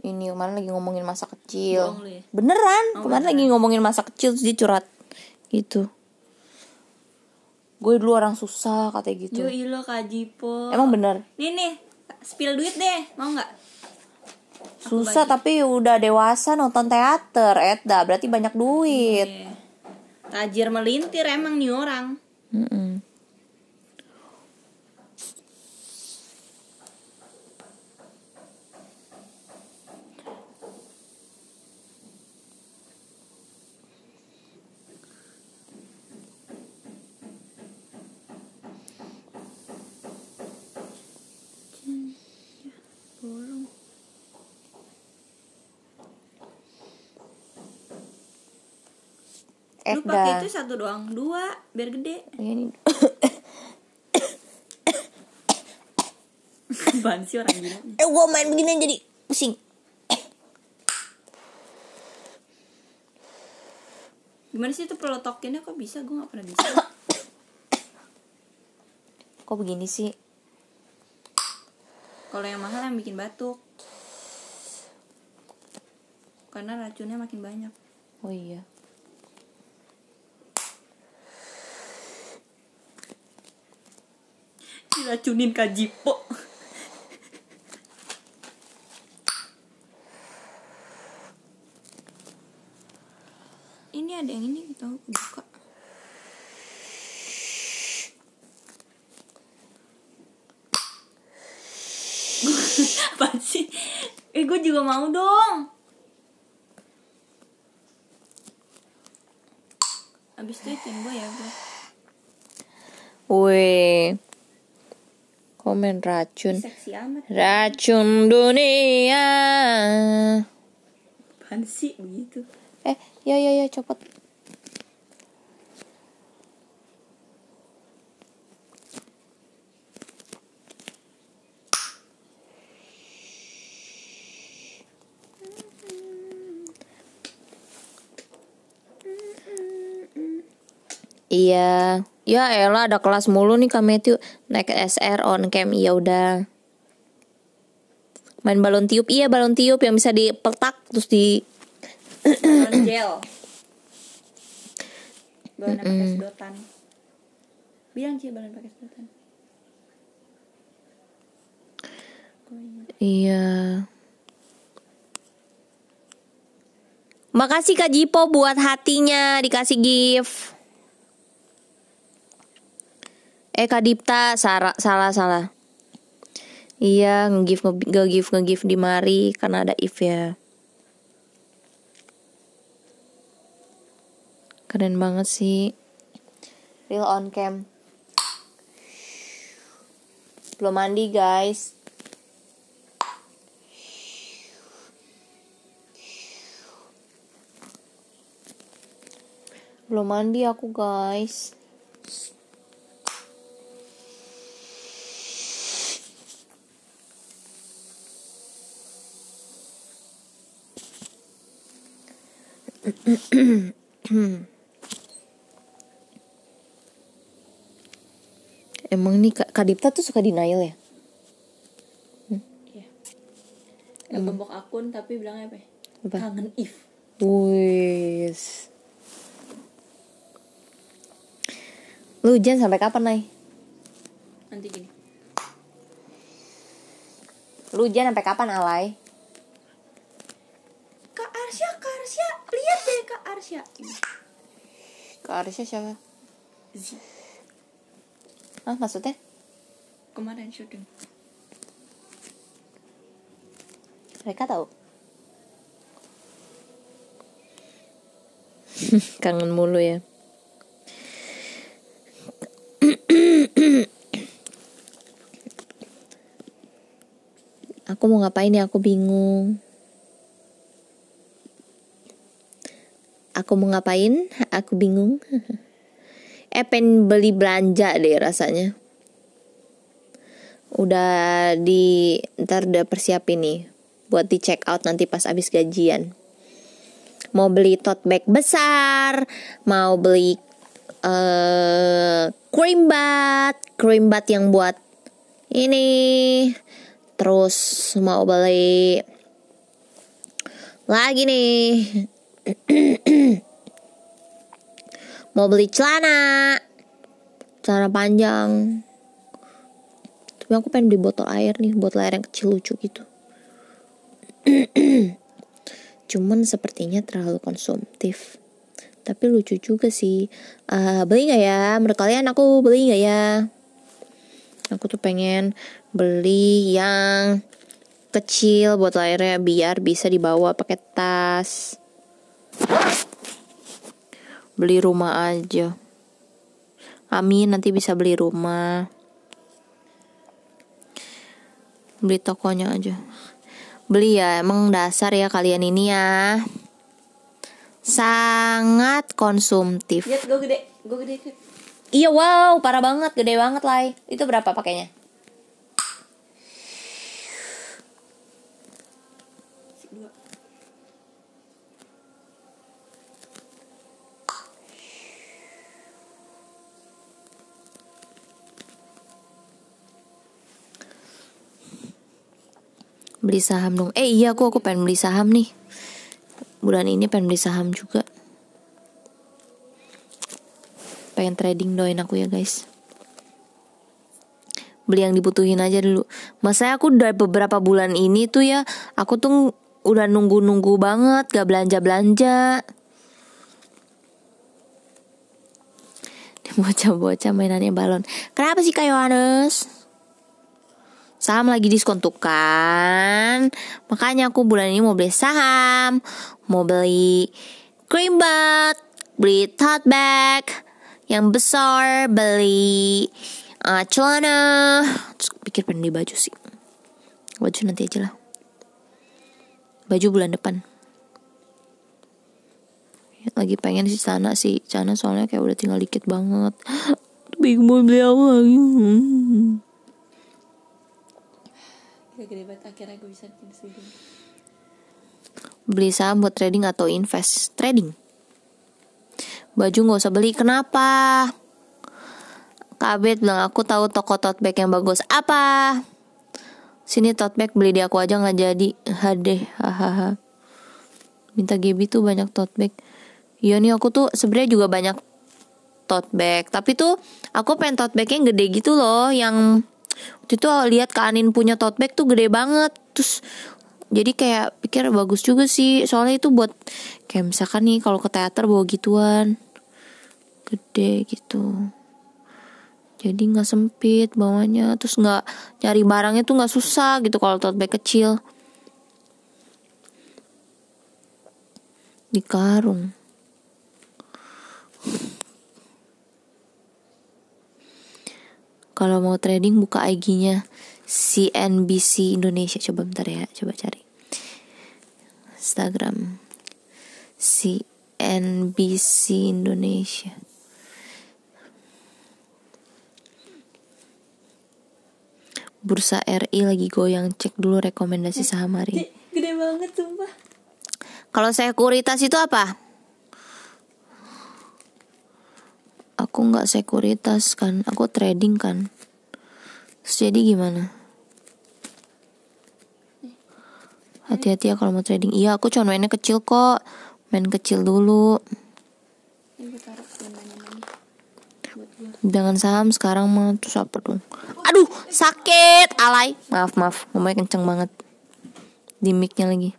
Speaker 1: ini kemarin lagi ngomongin masa kecil.
Speaker 8: Ya?
Speaker 1: Beneran,
Speaker 8: Oh,
Speaker 1: kemarin
Speaker 8: beneran.
Speaker 1: lagi ngomongin masa kecil terus dia curhat gitu. Gue dulu orang susah katanya gitu.
Speaker 8: Yo ilo Kajipo.
Speaker 1: Emang bener?
Speaker 8: Nih nih, spill duit deh, mau nggak?
Speaker 1: Susah tapi udah dewasa nonton teater, Edda. Berarti banyak duit.
Speaker 8: Eh, Tajir melintir emang nih orang.
Speaker 1: Mm-mm.
Speaker 8: Lu pakai itu satu doang, dua biar gede.
Speaker 1: Ini
Speaker 8: Apaan sih orang gila?
Speaker 1: eh gue main begini jadi pusing.
Speaker 8: Gimana sih itu pelotokinnya kok bisa? Gue gak pernah bisa.
Speaker 1: Kok begini sih?
Speaker 8: Kalau yang mahal yang bikin batuk. Karena racunnya makin banyak.
Speaker 1: Oh iya.
Speaker 8: Diracunin Kajipo. ini ada yang ini kita buka. Apa sih? Eh gue juga mau dong. Abis itu ituin gue ya gue.
Speaker 1: Weh. Komen racun. Racun dunia.
Speaker 8: Apaan sih begitu?
Speaker 1: Eh, ya ya ya copot. Iya, ya elah ada kelas mulu nih Kak Matthew naik SR on cam iya udah. Main balon tiup iya balon tiup yang bisa dipetak terus di
Speaker 8: Balon gel. Balon pakai sedotan. Bilang sih balon pakai sedotan.
Speaker 1: Iya. Makasih Kak Jipo buat hatinya dikasih gift. Eh Kak Dipta salah salah salah. Iya nge-gift nge-gift nge-gift di mari karena ada if ya. Keren banget sih. Real on cam. Belum mandi guys. Belum mandi aku guys. Emang nih Kak Kak Dipta tuh suka denial ya?
Speaker 8: Iya. Gak gembok akun tapi bilangnya apa? ya?
Speaker 1: Apa?
Speaker 8: Kangen if.
Speaker 1: Wis. Lu hujan sampai kapan, Nay?
Speaker 8: nanti gini
Speaker 1: Lu hujan sampai kapan, Alay?
Speaker 8: kak Arsya kak Arsya lihat deh kak Arsya
Speaker 1: siapa?
Speaker 8: Z
Speaker 1: Hah, maksudnya?
Speaker 8: kemarin syuting
Speaker 1: Mereka tahu. Kangen mulu ya. aku mau ngapain ya? Aku bingung. Aku mau ngapain? Aku bingung. eh, pengen beli belanja deh rasanya. Udah di ntar udah persiapin nih buat di check out nanti pas abis gajian. Mau beli tote bag besar, mau beli eh cream bath, cream bath yang buat ini. Terus mau beli lagi nih. mau beli celana. Celana panjang. Tapi aku pengen beli botol air nih, botol air yang kecil lucu gitu. Cuman sepertinya terlalu konsumtif. Tapi lucu juga sih. Eh, beli nggak ya? Menurut kalian aku beli nggak ya? Aku tuh pengen beli yang kecil botol airnya biar bisa dibawa pakai tas. Beli rumah aja. Amin nanti bisa beli rumah. Beli tokonya aja. Beli ya, emang dasar ya kalian ini ya. Sangat konsumtif.
Speaker 8: lihat gue gede gue gede Kak.
Speaker 1: Iya wow, parah banget, gede banget lah. Itu berapa pakainya? Beli saham dong. Eh iya aku aku pengen beli saham nih. Bulan ini pengen beli saham juga. Pengen trading doain aku ya guys. Beli yang dibutuhin aja dulu. Masa aku udah beberapa bulan ini tuh ya, aku tuh udah nunggu-nunggu banget gak belanja-belanja. Bocah-bocah mainannya balon. Kenapa sih Kak Yohanes? Saham lagi diskon tuh kan. Makanya aku bulan ini mau beli saham. Mau beli cream bath Beli tote bag Yang besar Beli uh, celana. Terus pikir beli baju sih. Baju nanti aja lah. Baju bulan depan. Lagi pengen sih sana sih. Sana soalnya kayak udah tinggal dikit banget. Bingung beli apa lagi. Hmm.
Speaker 8: Gede banget akhirnya gue bisa bikin
Speaker 1: beli saham buat trading atau invest trading? Baju nggak usah beli kenapa? Kabet bilang aku tahu toko tote bag yang bagus. Apa? Sini tote bag beli di aku aja nggak jadi. Hade hahaha. Minta Gaby tuh banyak tote bag. Iya nih aku tuh sebenarnya juga banyak tote bag. Tapi tuh aku pengen tote bag yang gede gitu loh yang waktu itu lihat Kak Anin punya tote bag tuh gede banget. Terus jadi kayak pikir bagus juga sih. Soalnya itu buat kayak misalkan nih kalau ke teater bawa gituan. Gede gitu. Jadi nggak sempit bawahnya. Terus nggak nyari barangnya tuh nggak susah gitu kalau tote bag kecil. Di karung Kalau mau trading buka IG-nya CNBC Indonesia. Coba bentar ya, coba cari. Instagram CNBC Indonesia. Bursa RI lagi goyang. Cek dulu rekomendasi saham hari ini.
Speaker 8: Gede banget sumpah
Speaker 1: Kalau sekuritas itu apa? Aku nggak sekuritas kan, aku trading kan. Terus jadi gimana? Hati-hati ya kalau mau trading. Iya, aku cuma mainnya kecil kok. Main kecil dulu. Jangan saham sekarang mah terus apa dong? Aduh, sakit, alay. Maaf, maaf, ngomongnya kenceng banget. Di lagi.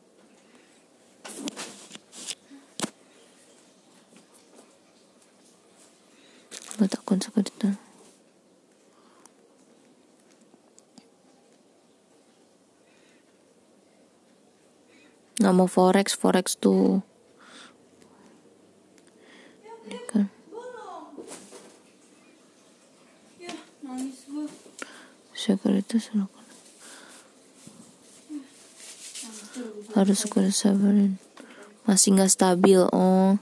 Speaker 1: Buat akun sekuritas. Nggak mau forex, forex tuh.
Speaker 8: Ya gue
Speaker 1: sekuritas harus kuda sabarin masih nggak stabil oh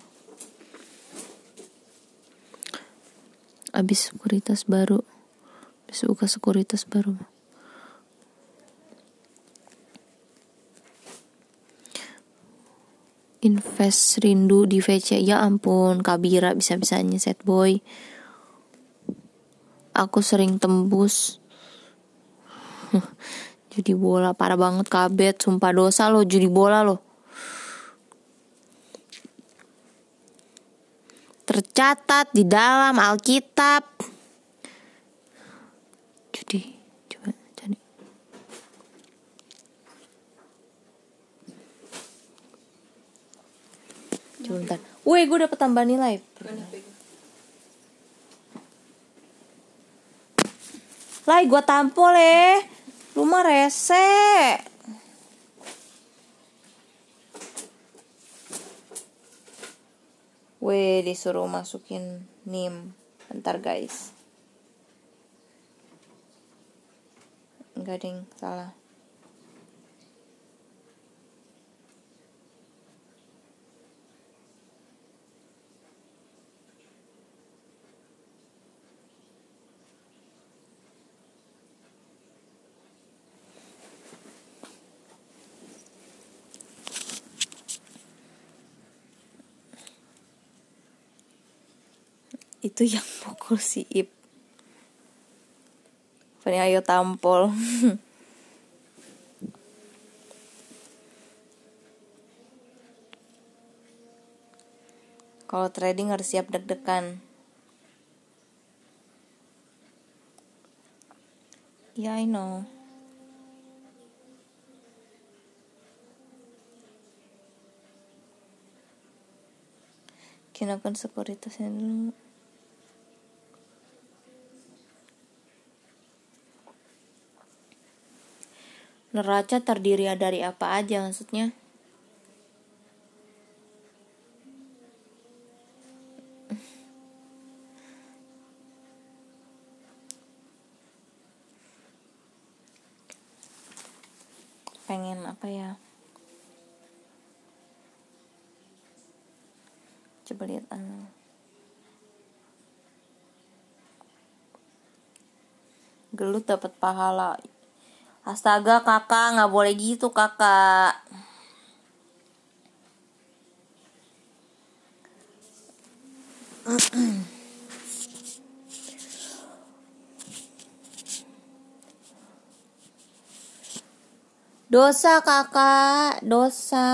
Speaker 1: abis sekuritas baru. Abis buka sekuritas baru. Invest rindu di VC ya ampun Kabira bisa-bisanya set boy. Aku sering tembus. Judi bola parah banget kabet sumpah dosa lo judi bola lo tercatat di dalam Alkitab judi coba cari coba bentar Wih, gue dapet tambahan nilai. Lai, gue tampol ya. Lu mah rese. Weh, disuruh masukin NIM. Bentar guys. Enggak ding, salah. Itu yang pukul si Ip. Ini ayo tampol. Kalau trading harus siap deg-degan. Ya, I know. Gunakan sekuritasnya dulu. Neraca terdiri dari apa aja maksudnya? Pengen apa ya? Coba lihat ah. Gelut dapat pahala. Astaga kakak nggak boleh gitu kakak. Dosa kakak, dosa.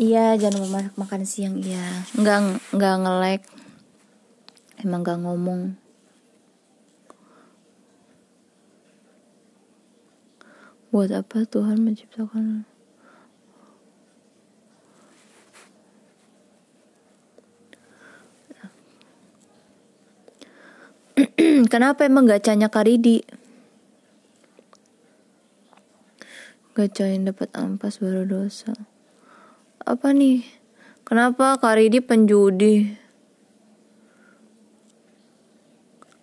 Speaker 1: iya jangan lupa masak makan siang iya. Enggak, enggak ngelek emang enggak ngomong. Buat apa Tuhan menciptakan? Kenapa emang gacanya Karidi gacain dapat ampas baru dosa. Apa nih? Kenapa Karidi penjudi?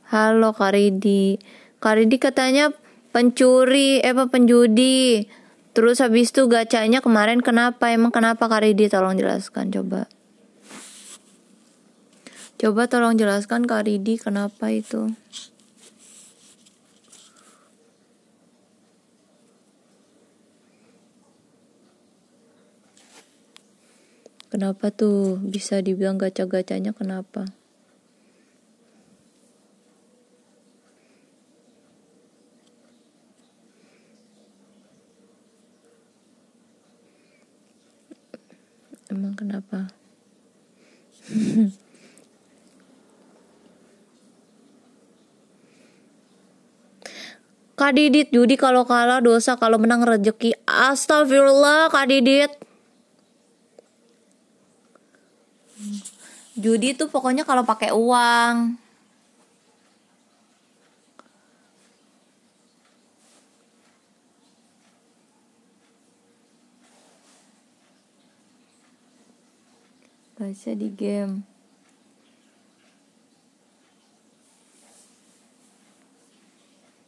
Speaker 1: Halo Karidi. Karidi katanya pencuri, eh apa penjudi. Terus habis itu gacanya kemarin kenapa? Emang kenapa Karidi? Tolong jelaskan coba. Coba tolong jelaskan Kak Ridi kenapa itu. Kenapa tuh bisa dibilang gacha-gacanya kenapa? Emang kenapa? Kak Didit judi kalau kalah dosa kalau menang rezeki Astagfirullah Kak Didit Judi tuh pokoknya kalau pakai uang Baca di game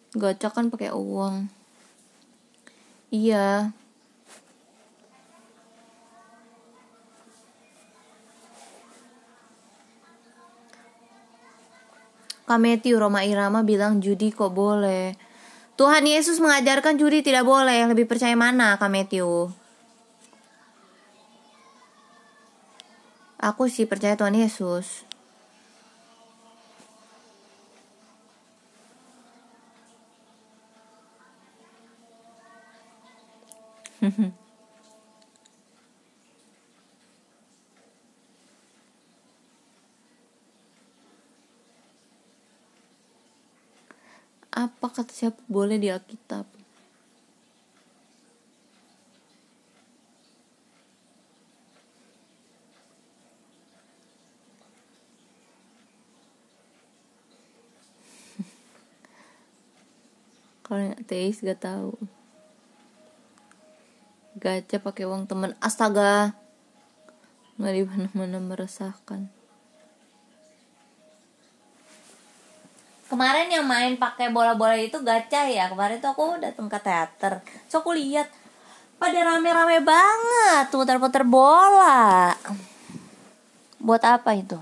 Speaker 1: Gacha kan pakai uang. Iya. Kametiu Roma Irama bilang judi kok boleh. Tuhan Yesus mengajarkan judi tidak boleh. Lebih percaya mana Kametiu? Aku sih percaya Tuhan Yesus. Apa kata siapa boleh di Alkitab? Kalau yang ateis gak tahu. Gacha pakai uang temen astaga nggak di mana-mana meresahkan kemarin yang main pakai bola-bola itu gacha ya. Kemarin tuh aku datang ke teater. So aku lihat pada rame-rame banget putar-putar bola. Buat apa itu?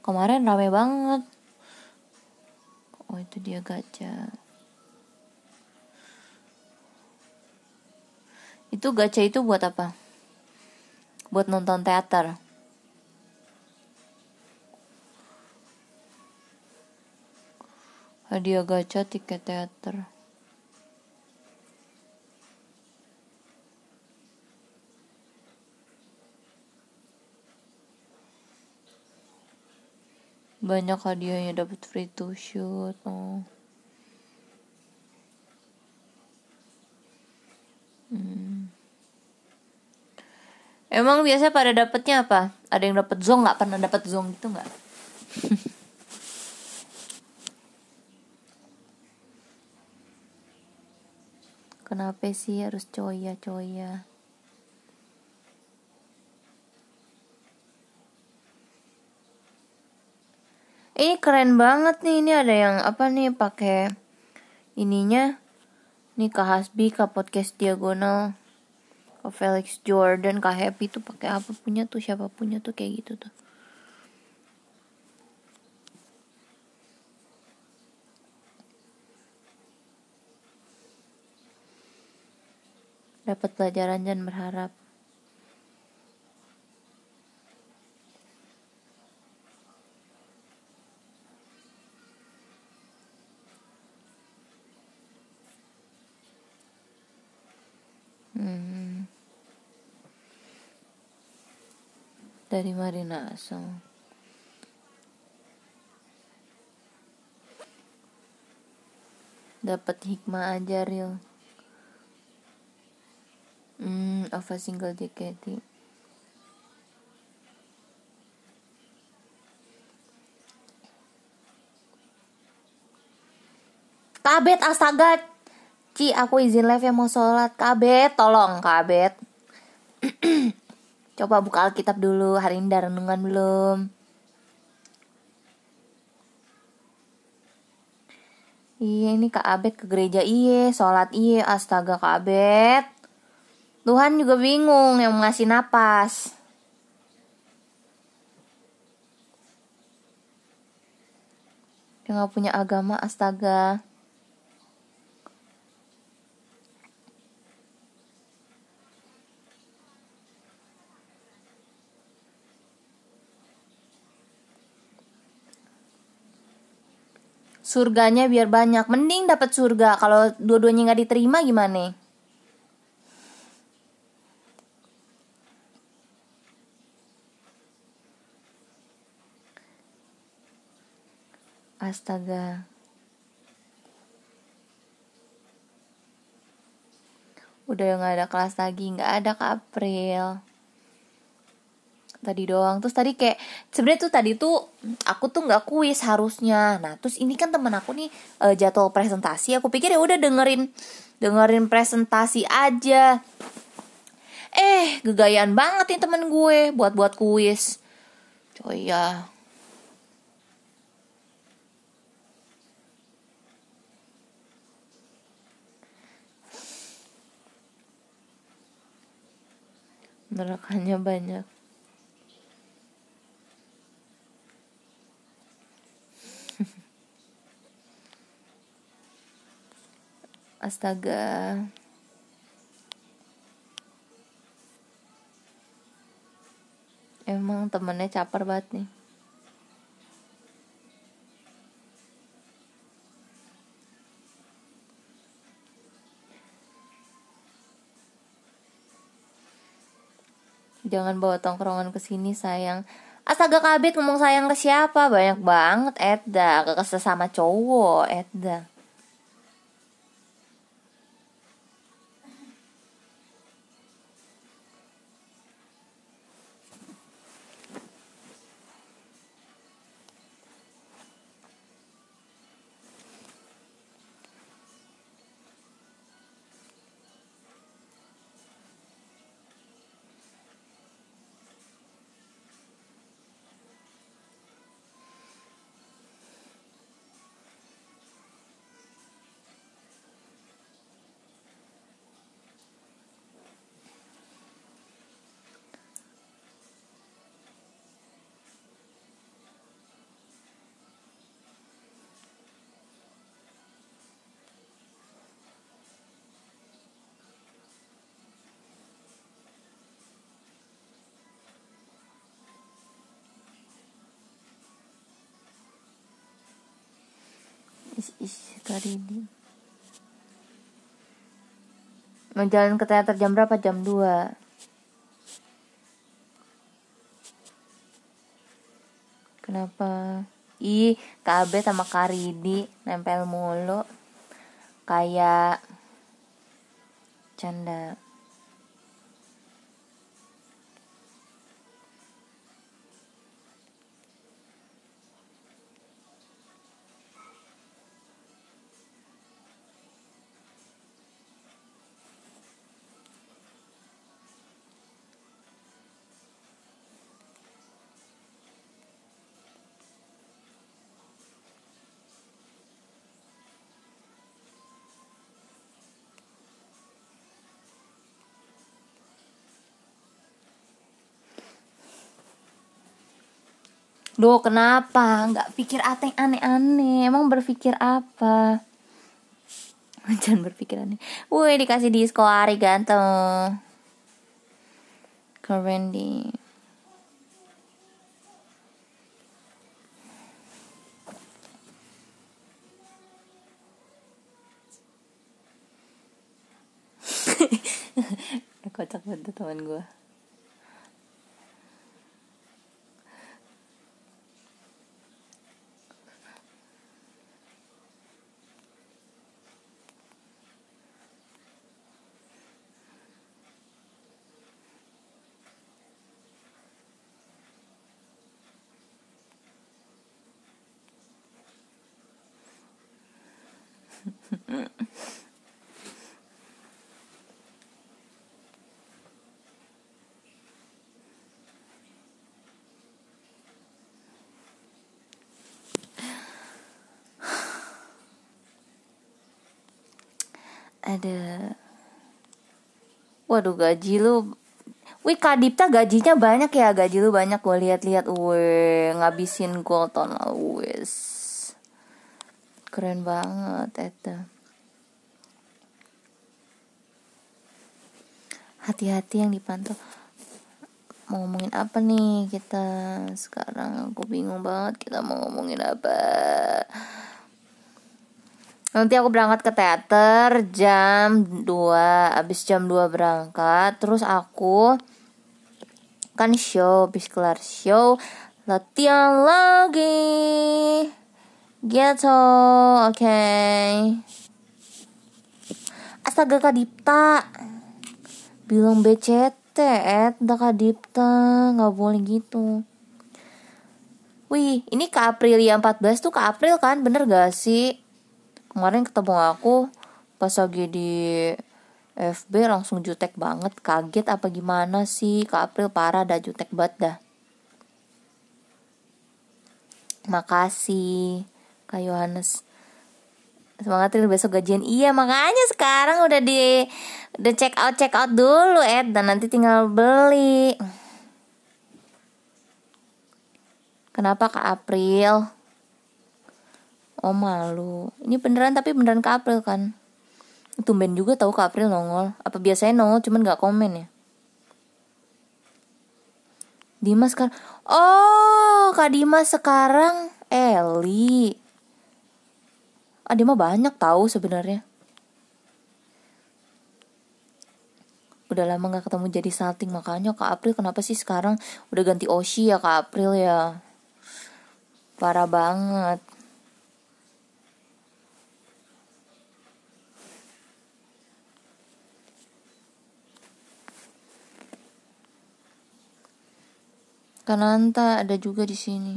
Speaker 1: Kemarin rame banget. Oh itu dia gacha itu gacha itu buat apa buat nonton teater. Hadiah gacha tiket teater. Banyak hadiahnya dapat free to shoot oh. Hmm. Emang biasa pada dapetnya apa? Ada yang dapat zong nggak? Pernah dapat zong gitu nggak? Kenapa sih harus coya coya? Ini keren banget nih ini ada yang apa nih pakai ininya? Nih kak Hasbi kak podcast diagonal Felix Jordan kak Happy tuh pakai apa punya tuh siapa punya tuh kayak gitu tuh dapat pelajaran dan berharap Hmm. dari Marina so Dapat hikmah aja real. Hmm, apa single JKT. Kabet astaga. Ci, aku izin live ya mau sholat. Kabet, tolong kabet. Coba buka Alkitab dulu. Hari ini udah renungan belum? Iya ini Kak Abed ke gereja iye, sholat iye, astaga Kak Abed. Tuhan juga bingung yang ngasih napas. Dia gak punya agama, astaga. Surganya biar banyak. Mending dapat surga. Kalau dua-duanya nggak diterima gimana? Astaga. Udah nggak ada kelas lagi, nggak ada ke April. Tadi doang. Terus tadi kayak sebenarnya tuh tadi tuh aku tuh nggak kuis harusnya. Nah, terus ini kan temen aku nih eh, jadwal presentasi. Aku pikir ya udah dengerin dengerin presentasi aja. Eh, gegayaan banget nih temen gue buat buat kuis. Coy ya. Nerakanya banyak. Astaga. Emang temennya caper banget nih. Jangan bawa tongkrongan ke sini sayang. Astaga kabit ngomong sayang ke siapa? Banyak banget Edda. Ke sesama cowok Edda. Is, is, kali ini. Mau jalan ke teater jam berapa? Jam 2 Kenapa? Ih, KB sama Karidi nempel mulu. Kayak canda. Duh, kenapa? Nggak pikir ateng aneh-aneh. Emang berpikir apa? Jangan berpikir aneh. Wih, dikasih disco Ari ganteng. Keren di. Kocak banget teman gue. Ada. Waduh gaji lu. Wih Kak Dipta gajinya banyak ya. Gaji lu banyak. Gue lihat-lihat. Wih ngabisin gold ton Wis. Keren banget Eta. Hati-hati yang dipantau. Mau ngomongin apa nih kita? Sekarang aku bingung banget Kita mau ngomongin apa Nanti aku berangkat ke teater jam 2 Abis jam 2 berangkat Terus aku Kan show Abis kelar show Latihan lagi Gitu Oke okay. Astaga Kak Dipta Bilang BCT Ed Kak Dipta Gak boleh gitu Wih, ini ke Aprilia 14 tuh ke April kan? Bener gak sih? Kemarin ketemu aku pas lagi di FB langsung jutek banget. Kaget apa gimana sih? Ke April parah dah jutek banget dah. Makasih Kak Yohanes. Semangat Ril. Besok gajian. Iya makanya sekarang udah di udah check out check out dulu Ed. Dan nanti tinggal beli. Kenapa Kak April Oh malu. Ini beneran tapi beneran ke April kan? Tumben juga tahu ke April nongol. Apa biasanya nongol cuman gak komen ya? Dimas kan? Oh, Kak Dimas sekarang Eli. Ah, dia mah banyak tahu sebenarnya. Udah lama gak ketemu jadi salting makanya Kak April kenapa sih sekarang udah ganti Oshi ya Kak April ya? Parah banget. Kananta ada juga di sini.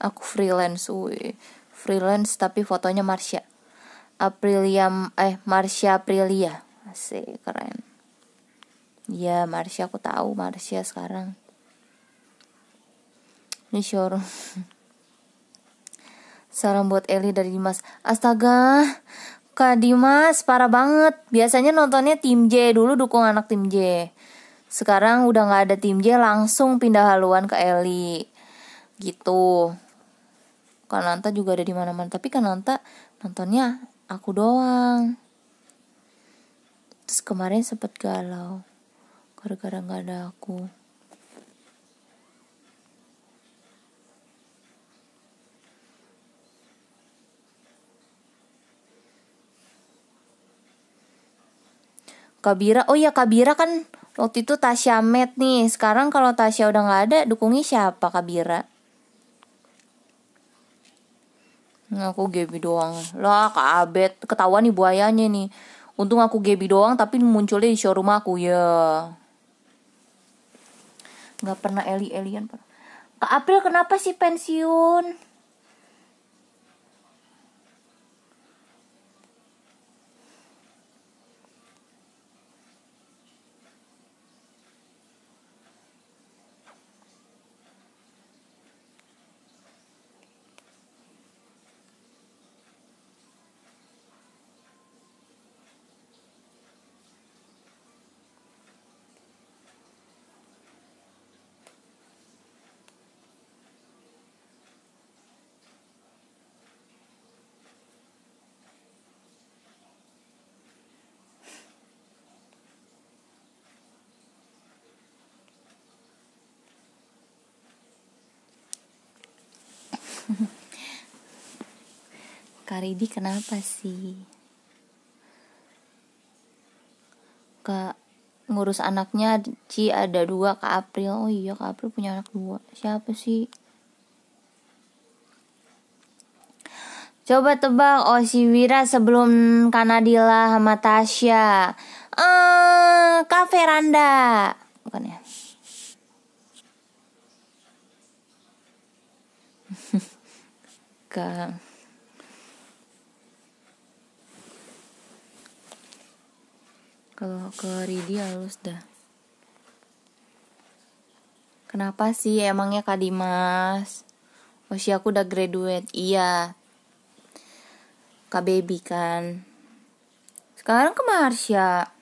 Speaker 1: Aku freelance, wih. Freelance tapi fotonya Marsha. Aprilia eh Marsha Aprilia. Asik, keren. Ya, Marsha aku tahu Marsha sekarang. Ini showroom. Salam buat Eli dari Dimas. Astaga, Kak Dimas parah banget. Biasanya nontonnya tim J dulu dukung anak tim J sekarang udah nggak ada tim J langsung pindah haluan ke Eli. Gitu. Kananta juga ada di mana-mana tapi Kananta nontonnya aku doang. Terus kemarin sempet galau gara-gara nggak ada aku. Kabira, oh iya Kabira kan waktu itu Tasya Met nih. Sekarang kalau Tasya udah nggak ada dukungi siapa Kabira nah, aku Gebi doang. Lah Kak Abed ketahuan nih buayanya nih. Untung aku Gebi doang tapi munculnya di showroom aku ya. Nggak pernah Eli Elian Kak April kenapa sih pensiun Karidi kenapa sih? Kak ngurus anaknya Ci ada dua Kak April. Oh iya Kak April punya anak dua. Siapa sih? Coba tebak oh si Wira sebelum Kanadila sama Tasya. Eh Kak Veranda. Bukan ya? Kak kalau ke Ridi halus dah. Kenapa sih? Emangnya Kak Dimas? Oh sih aku udah graduate. Iya. Kak Baby kan. Sekarang ke Marsha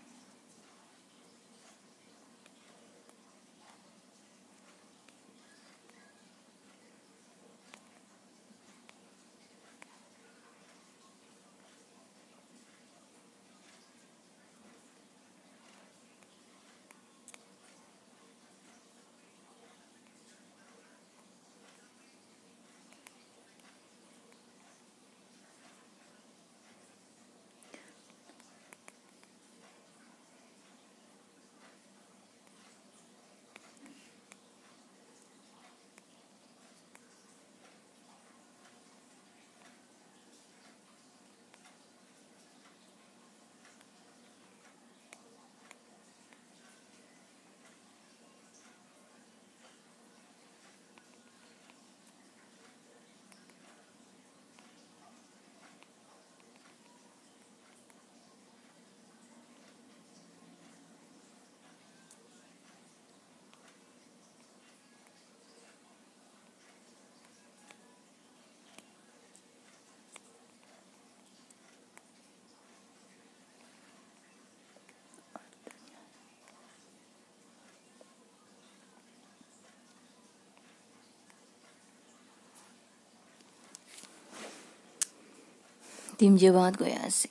Speaker 1: Tim J banget gue ya asik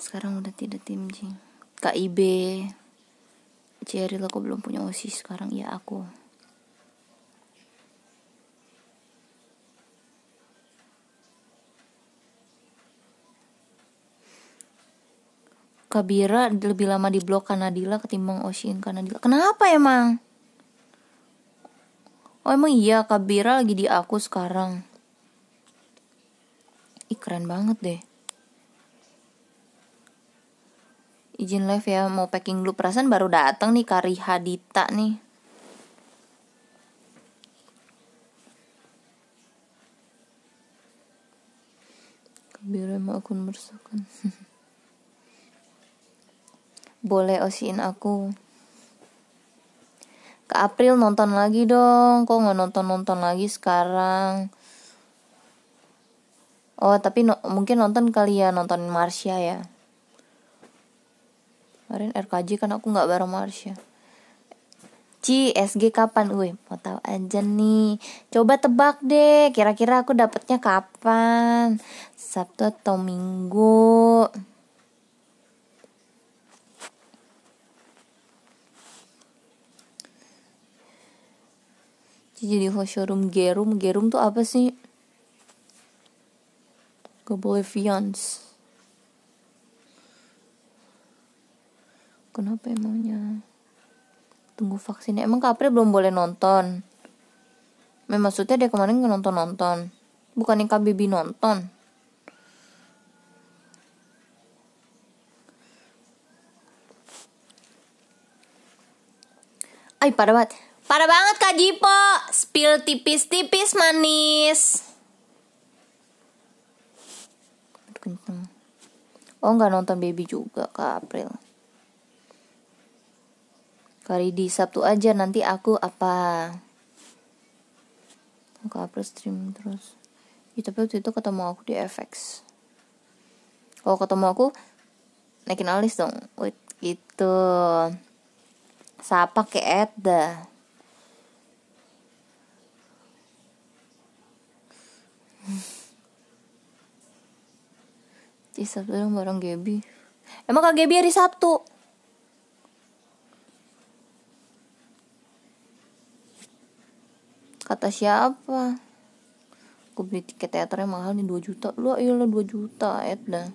Speaker 1: Sekarang udah tidak tim J KIB Ceril aku belum punya OSIS sekarang ya aku Kabira lebih lama di blok Kanadila ketimbang Oshin Kanadila. Kenapa emang? Oh emang iya Kabira lagi di aku sekarang. Ih keren banget deh. Izin live ya mau packing dulu perasaan baru datang nih Kari Hadita nih. Kabira emang akun mersakan. Boleh osiin aku. Ke April nonton lagi dong. Kok nggak nonton-nonton lagi sekarang? Oh, tapi no, mungkin nonton kali ya, nonton Marsha ya. Kemarin RKJ kan aku nggak bareng Marsha. Ci, SG kapan? Wih, mau tahu aja nih. Coba tebak deh, kira-kira aku dapetnya kapan? Sabtu atau Minggu? Ci jadi showroom Gerum. Gerum tuh apa sih? Gak boleh fiance. Kenapa emangnya? Tunggu vaksinnya. Emang Kapri belum boleh nonton? Memang maksudnya dia kemarin nggak nonton-nonton. Bukan yang KBB nonton. Ay, parah banget. Parah banget Kak Jipo. Spill tipis-tipis manis. Oh nggak nonton baby juga Kak April. Kali di Sabtu aja nanti aku apa? Aku April stream terus. Ya, tapi waktu itu ketemu aku di FX. Kalau ketemu aku naikin alis dong. Wait, gitu. Sapa ke Edda. Di Sabtu dong bareng Gaby. Emang Kak Gaby hari Sabtu? Kata siapa? Aku beli tiket teaternya mahal nih 2 juta. Lu iyalah 2 juta Edda.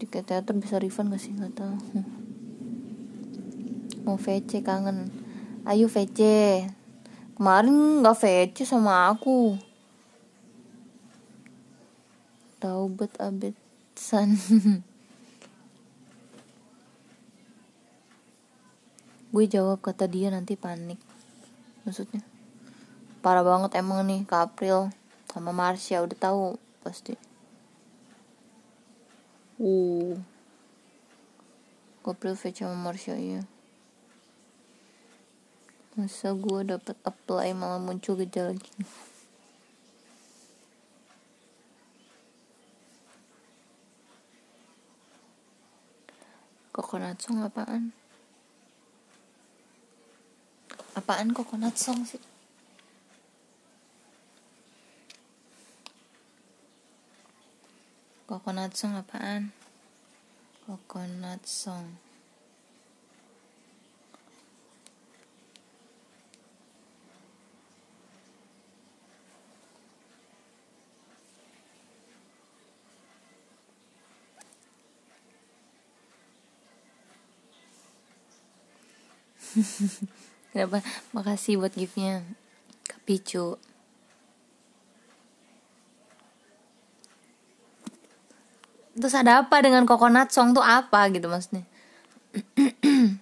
Speaker 1: Tiket teater bisa refund gak sih? Gak tahu. Mau VC kangen. Ayo VC. Kemarin nggak VC sama aku. Taubat abesan. Gue jawab kata dia nanti panik. Maksudnya parah banget emang nih ke April sama Marsha udah tahu pasti. Uh. April fit sama Marsha ya masa gue dapet apply malah muncul gejala gini? Coconut song apaan? Apaan coconut song sih? Coconut song apaan? Coconut song. Kenapa? Makasih buat giftnya Kapicu Terus ada apa dengan coconut song tuh apa gitu maksudnya?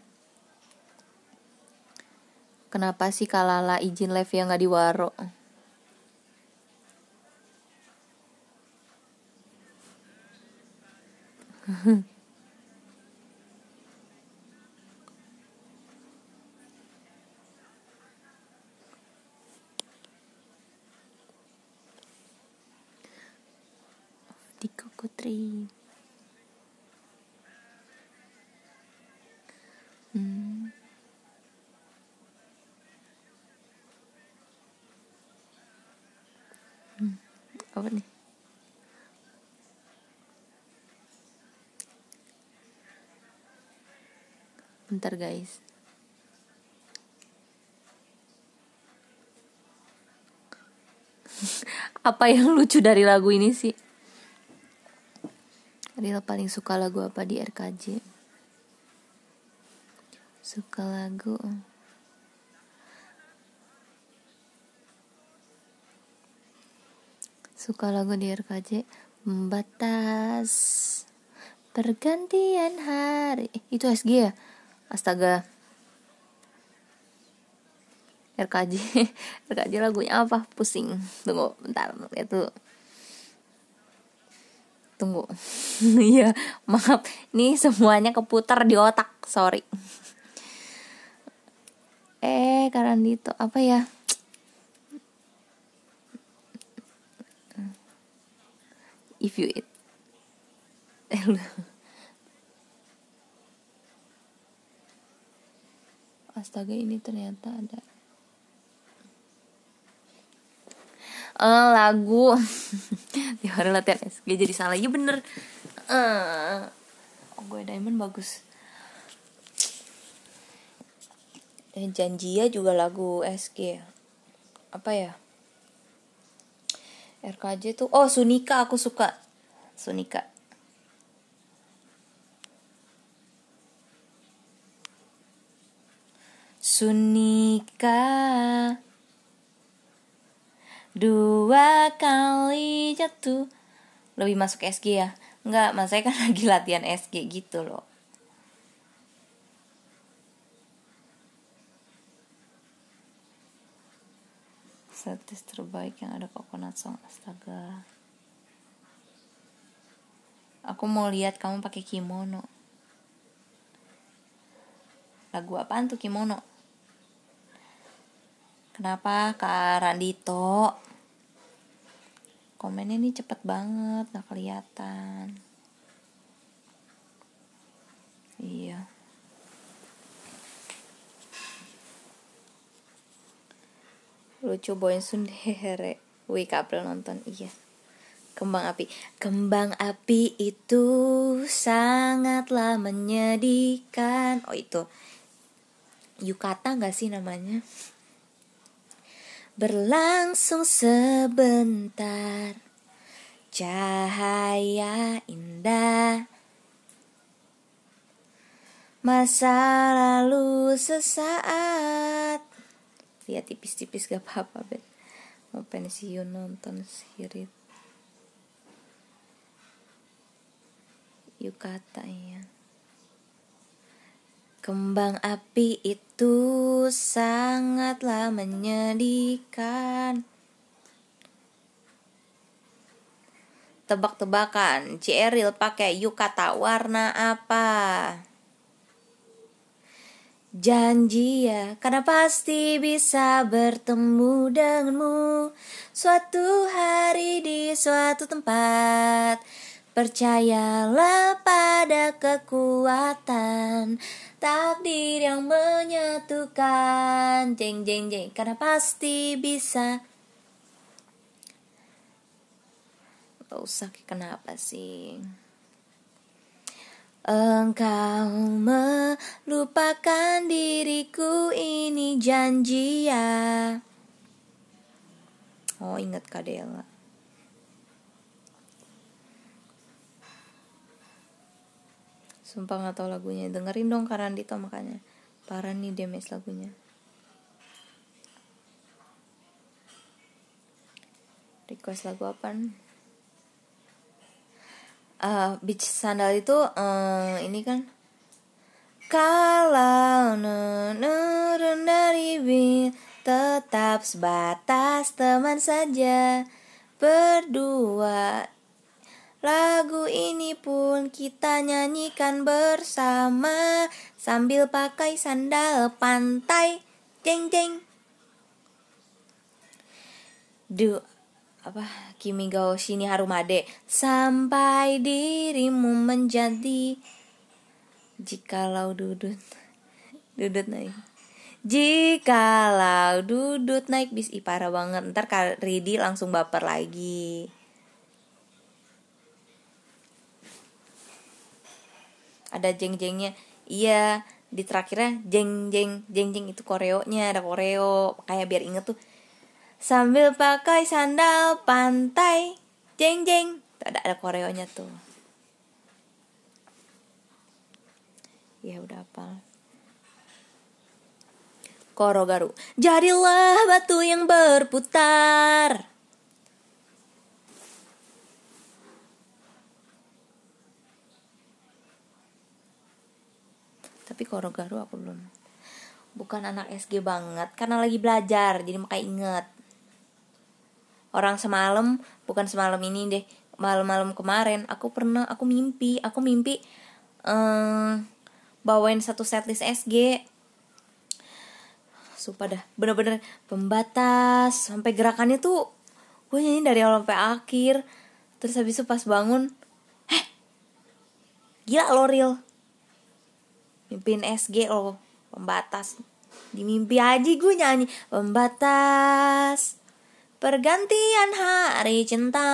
Speaker 1: Kenapa sih Kalala izin live yang gak diwaro Putri. Hmm. Hmm, apa nih? Bentar guys. Apa yang lucu dari lagu ini sih Real paling suka lagu apa di RKJ suka lagu. Suka lagu di RKJ membatas pergantian hari. Itu SG ya? Astaga. RKJ RKJ lagunya apa? Pusing. Tunggu bentar. Itu tunggu. Iya maaf. Ini semuanya keputar di otak. Sorry. Eh Karandito apa ya? If you eat. Astaga ini ternyata ada eh lagu. Hari latihan SG jadi salah. Iya bener. Eh. Oh, gue diamond bagus. Dan janjia juga lagu SG apa ya? RKJ tuh. Oh Sunika. Aku suka Sunika. Sunika dua kali jatuh. Lebih masuk SG ya? Enggak, mas saya kan lagi latihan SG gitu loh. Setlist terbaik yang ada coconut song astaga. Aku mau lihat kamu pakai kimono. Lagu apaan tuh kimono kenapa kak Randito komennya ini cepet banget gak kelihatan. Iya. Lucu boy sundere wih April nonton iya. Kembang api. Kembang api itu sangatlah menyedihkan. Oh itu. Yukata nggak sih namanya berlangsung sebentar. Cahaya indah. Masa lalu sesaat. Lihat tipis-tipis gak apa-apa bet mau pensiun nonton sirit. Yukata ya Kembang api itu sangatlah menyedihkan. Tebak-tebakan, Ceril pakai yukata warna apa? Janji ya, karena pasti bisa bertemu denganmu suatu hari di suatu tempat. Percayalah pada kekuatan takdir yang menyatukan. Jeng jeng jeng, karena pasti bisa. Gak usah kenapa sih? Engkau melupakan diriku ini janji ya. Oh ingat Kadela. Sumpah nggak tahu lagunya. Dengerin dong Karandito makanya. Parah nih demes lagunya. Request lagu apa? Uh, beach sandal itu uh, ini kan kalau menurun dari bin tetap sebatas teman saja berdua Lagu ini pun kita nyanyikan bersama. Sambil pakai sandal pantai. Jeng jeng. Du apa? Kimi Gao Shini Harumade. Sampai dirimu menjadi. Jikalau dudut. Dudut naik. Jikalau dudut naik. Bis ipara banget. Ntar Ridi langsung baper lagi ada jeng-jengnya. Iya di terakhirnya jeng jeng jeng jeng itu koreonya ada koreo. Kayak biar inget tuh sambil pakai sandal pantai jeng jeng ada ada koreonya tuh. Ya udah apa Koro Garu Jadilah batu yang berputar tapi Korogaru aku belum. Bukan anak SG banget karena lagi belajar jadi makanya inget. Orang semalam bukan semalam ini deh malam-malam kemarin aku pernah aku mimpi aku mimpi um, bawain satu setlist SG sumpah dah bener-bener pembatas sampai gerakannya tuh gue nyanyi dari awal sampai akhir. Terus habis itu pas bangun heh gila lo real mimpin SG lo pembatas. Di mimpi aja gue nyanyi pembatas. Pergantian hari cinta.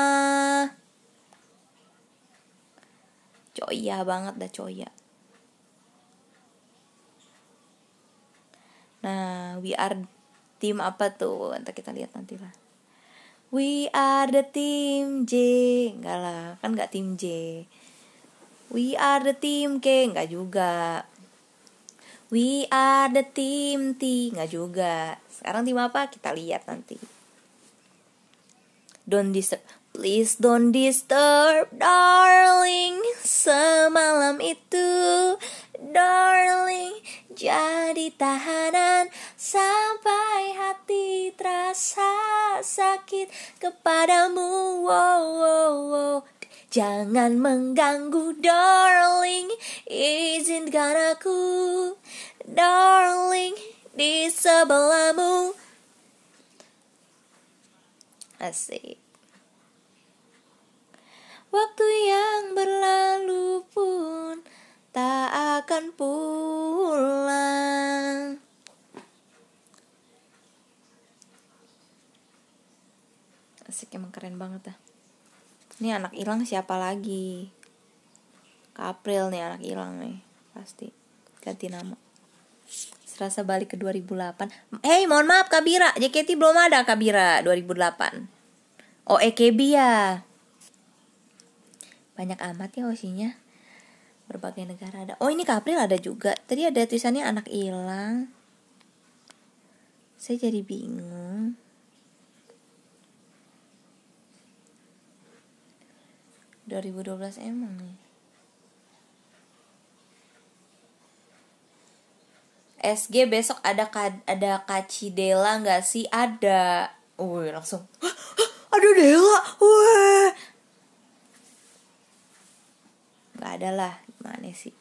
Speaker 1: Coya banget dah coya. Nah we are tim apa tuh? Nanti kita lihat nanti lah. We are the team J. Enggak lah kan enggak tim J. We are the team K. Enggak juga We are the team T. Nggak juga. Sekarang tim apa? Kita lihat nanti. Don't disturb. Please don't disturb Darling. Semalam itu Darling Jadi tahanan. Sampai hati terasa sakit Kepadamu. Wow wow wow Jangan mengganggu darling Izinkan aku. Darling Di sebelahmu. Asik. Waktu yang berlalu pun Tak akan pulang. Asik emang keren banget dah ini anak hilang siapa lagi? Kapril nih anak hilang nih pasti. Ganti nama. Serasa balik ke 2008 Hei mohon maaf Kabira JKT belum ada Kabira 2008 Oh EKB ya. Banyak amat ya osinya berbagai negara ada. Oh ini Kapril ada juga. Tadi ada tulisannya anak hilang saya jadi bingung 2012 emang nih SG besok ada ada Kaci Dela nggak sih? Ada. Wih langsung. Ada Dela? Wih nggak ada lah gimana sih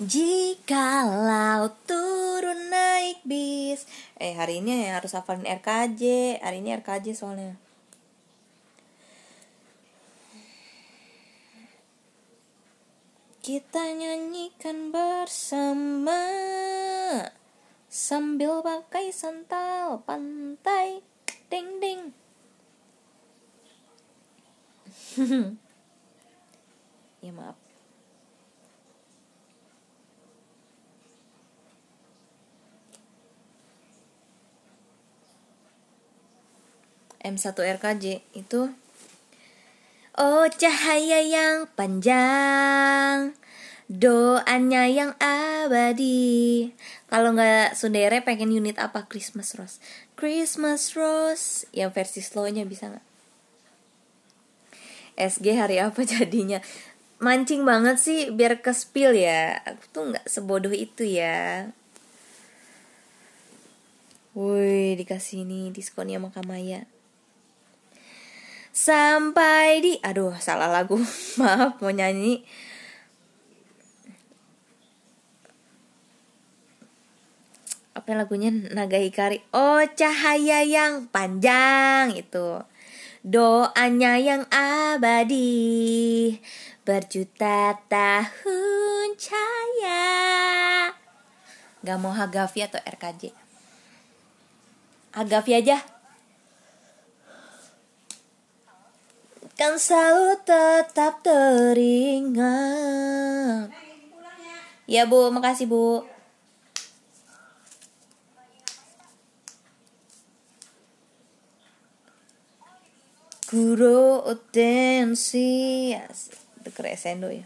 Speaker 1: Jikalau turun naik bis. Eh hari ini yang harus hafalin RKJ hari ini RKJ soalnya. Kita nyanyikan bersama. Sambil pakai santal pantai. Ding ding. Ya maaf M1 RKJ itu Oh cahaya yang panjang Doanya yang abadi Kalau nggak Sundere pengen unit apa? Christmas Rose Christmas Rose Yang versi slownya bisa nggak? SG hari apa jadinya? Mancing banget sih biar ke spill ya Aku tuh nggak sebodoh itu ya Woi dikasih ini diskonnya sama Kamaya Sampai di Aduh salah lagu. Maaf mau nyanyi. Apa lagunya? Naga Hikari. Oh cahaya yang panjang Itu. Doanya yang abadi. Berjuta tahun cahaya. Gak mau Hagafi atau RKJ Hagafi aja kan selalu tetap teringat. Ya bu, makasih bu. Kuro otensi Itu crescendo ya.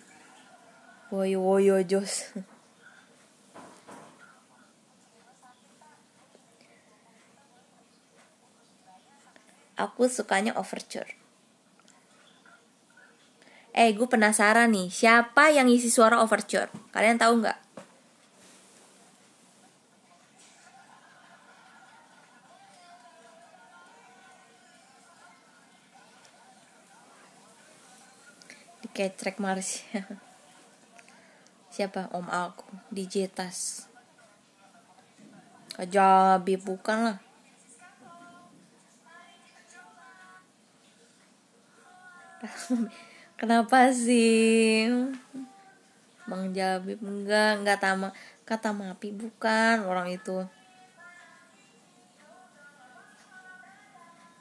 Speaker 1: Woyo woyo jos. Aku sukanya overture Eh, gue penasaran nih, siapa yang isi suara overture? Kalian tahu nggak? Dikecrek Marsha. Siapa? Om aku, DJ Tas. Kajabi bukan lah. Kenapa sih? Bang Jabib enggak, enggak tama kata mapi bukan orang itu.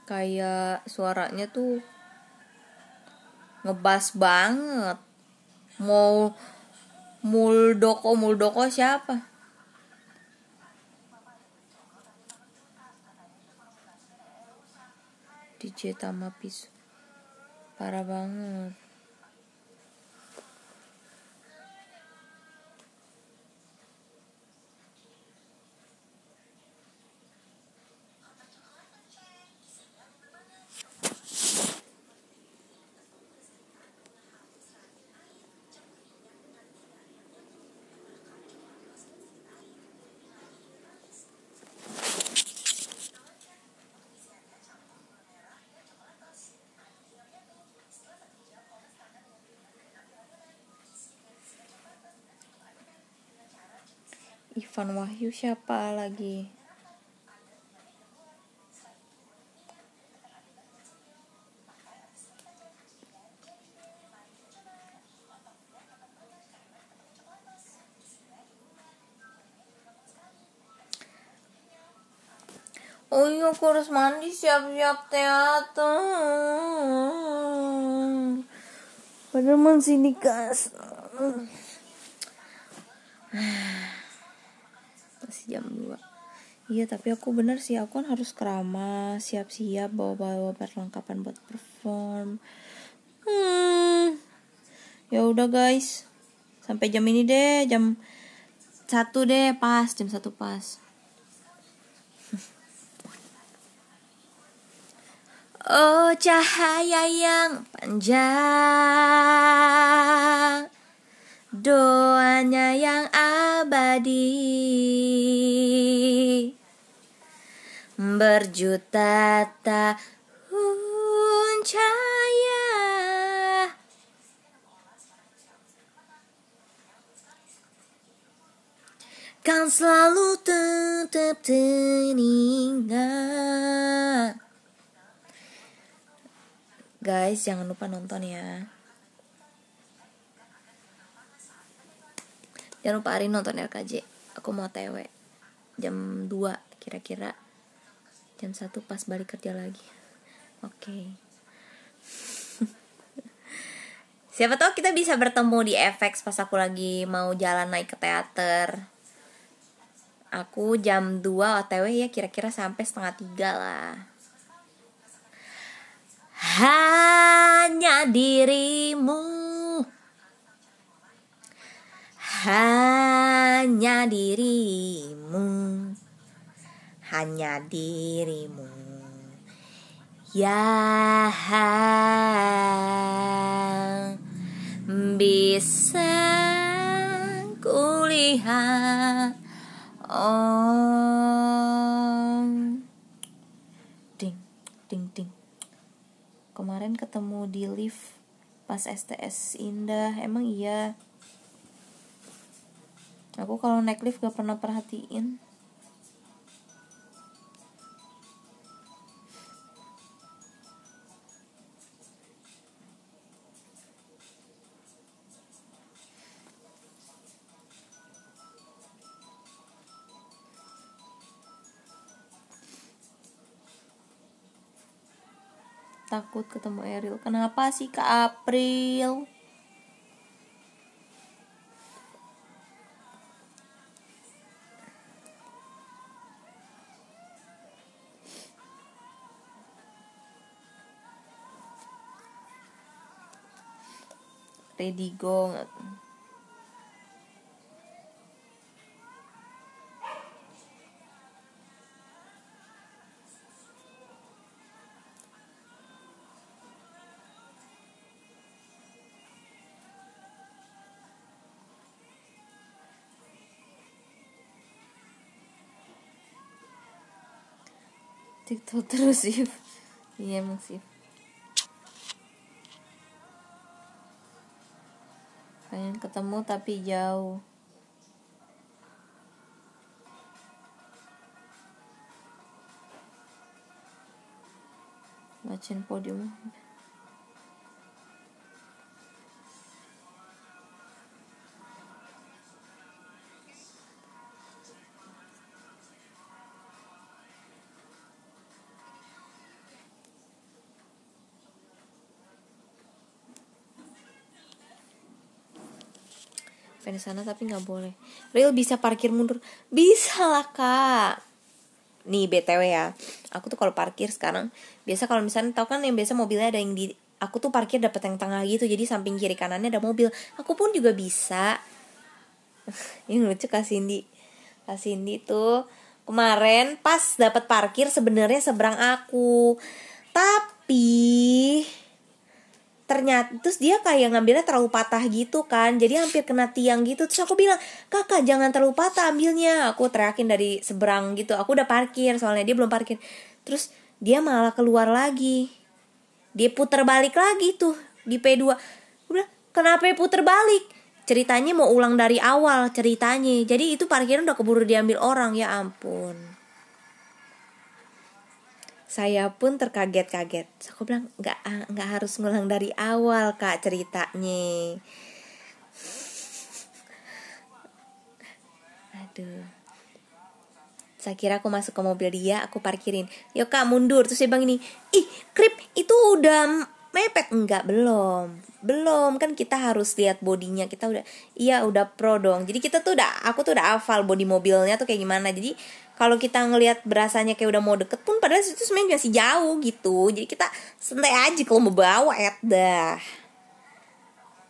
Speaker 1: Kayak suaranya tuh ngebas banget. Mau Muldoko Muldoko siapa? DJ Tamapis parah banget Ivan Wahyu siapa lagi? Oh iya aku harus mandi siap-siap teater. Padahal masih Masih jam 2 Iya tapi aku bener sih aku kan harus keramas Siap-siap bawa-bawa perlengkapan buat perform hmm. Ya udah guys Sampai jam ini deh Jam satu deh pas Jam satu pas Oh cahaya yang panjang Doanya yang abadi Berjuta tahun cahaya Kan selalu tetap teringat Guys, jangan lupa nonton ya. Jangan lupa hari nonton RKJ. Aku mau TW. Jam 2 kira-kira. Jam 1 pas balik kerja lagi. Oke. Siapa tahu kita bisa bertemu di FX pas aku lagi mau jalan naik ke teater. Aku jam 2 OTW ya kira-kira sampai setengah tiga lah. Hanya dirimu Hanya dirimu Hanya dirimu. Ya Bisa kulihat Oh Ding, ding, ding. Kemarin ketemu di lift pas STS Indah. Emang iya? Aku kalau naik lift gak pernah perhatiin takut ketemu Eril. Kenapa sih Kak April? Ready go TikTok terus sih iya emang sih pengen ketemu tapi jauh bacain podium pengen sana tapi nggak boleh. Real bisa parkir mundur. Bisa lah kak. Nih btw ya. Aku tuh kalau parkir sekarang biasa kalau misalnya tau kan yang biasa mobilnya ada yang di aku tuh parkir dapat yang tengah gitu jadi samping kiri kanannya ada mobil. Aku pun juga bisa. Ini lucu kak Cindy. Kak Cindy tuh kemarin pas dapat parkir sebenarnya seberang aku. Tapi ternyata terus dia kayak ngambilnya terlalu patah gitu kan jadi hampir kena tiang gitu. Terus aku bilang kakak jangan terlalu patah ambilnya. Aku teriakin dari seberang gitu aku udah parkir soalnya dia belum parkir. Terus dia malah keluar lagi. Dia puter balik lagi tuh di P2 aku bilang kenapa puter balik? Ceritanya mau ulang dari awal ceritanya. Jadi itu parkiran udah keburu diambil orang ya ampun saya pun terkaget-kaget. Aku bilang nggak ah, nggak harus ngulang dari awal kak ceritanya. Aduh. Saya kira aku masuk ke mobil dia, aku parkirin. Yuk kak mundur. Terus dia bilang ini, ih krip itu udah mepet enggak belum belum kan kita harus lihat bodinya kita udah iya udah pro dong jadi kita tuh udah aku tuh udah hafal body mobilnya tuh kayak gimana jadi kalau kita ngelihat berasanya kayak udah mau deket pun padahal itu sebenarnya masih jauh gitu. Jadi kita santai aja kalau mau bawa et dah.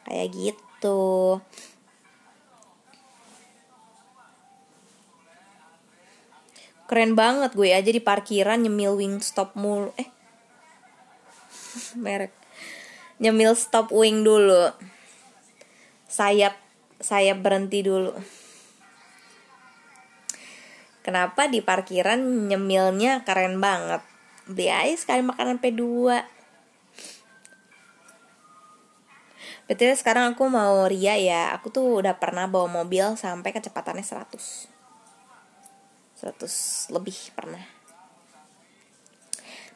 Speaker 1: Kayak gitu. Keren banget gue aja di parkiran nyemil wing stop mulu. Eh. Merek. Nyemil stop wing dulu. Sayap sayap berhenti dulu kenapa di parkiran nyemilnya keren banget? Beli aja sekali makanan P2 Betul sekarang aku mau ria ya. Aku tuh udah pernah bawa mobil sampai kecepatannya 100 100 lebih pernah.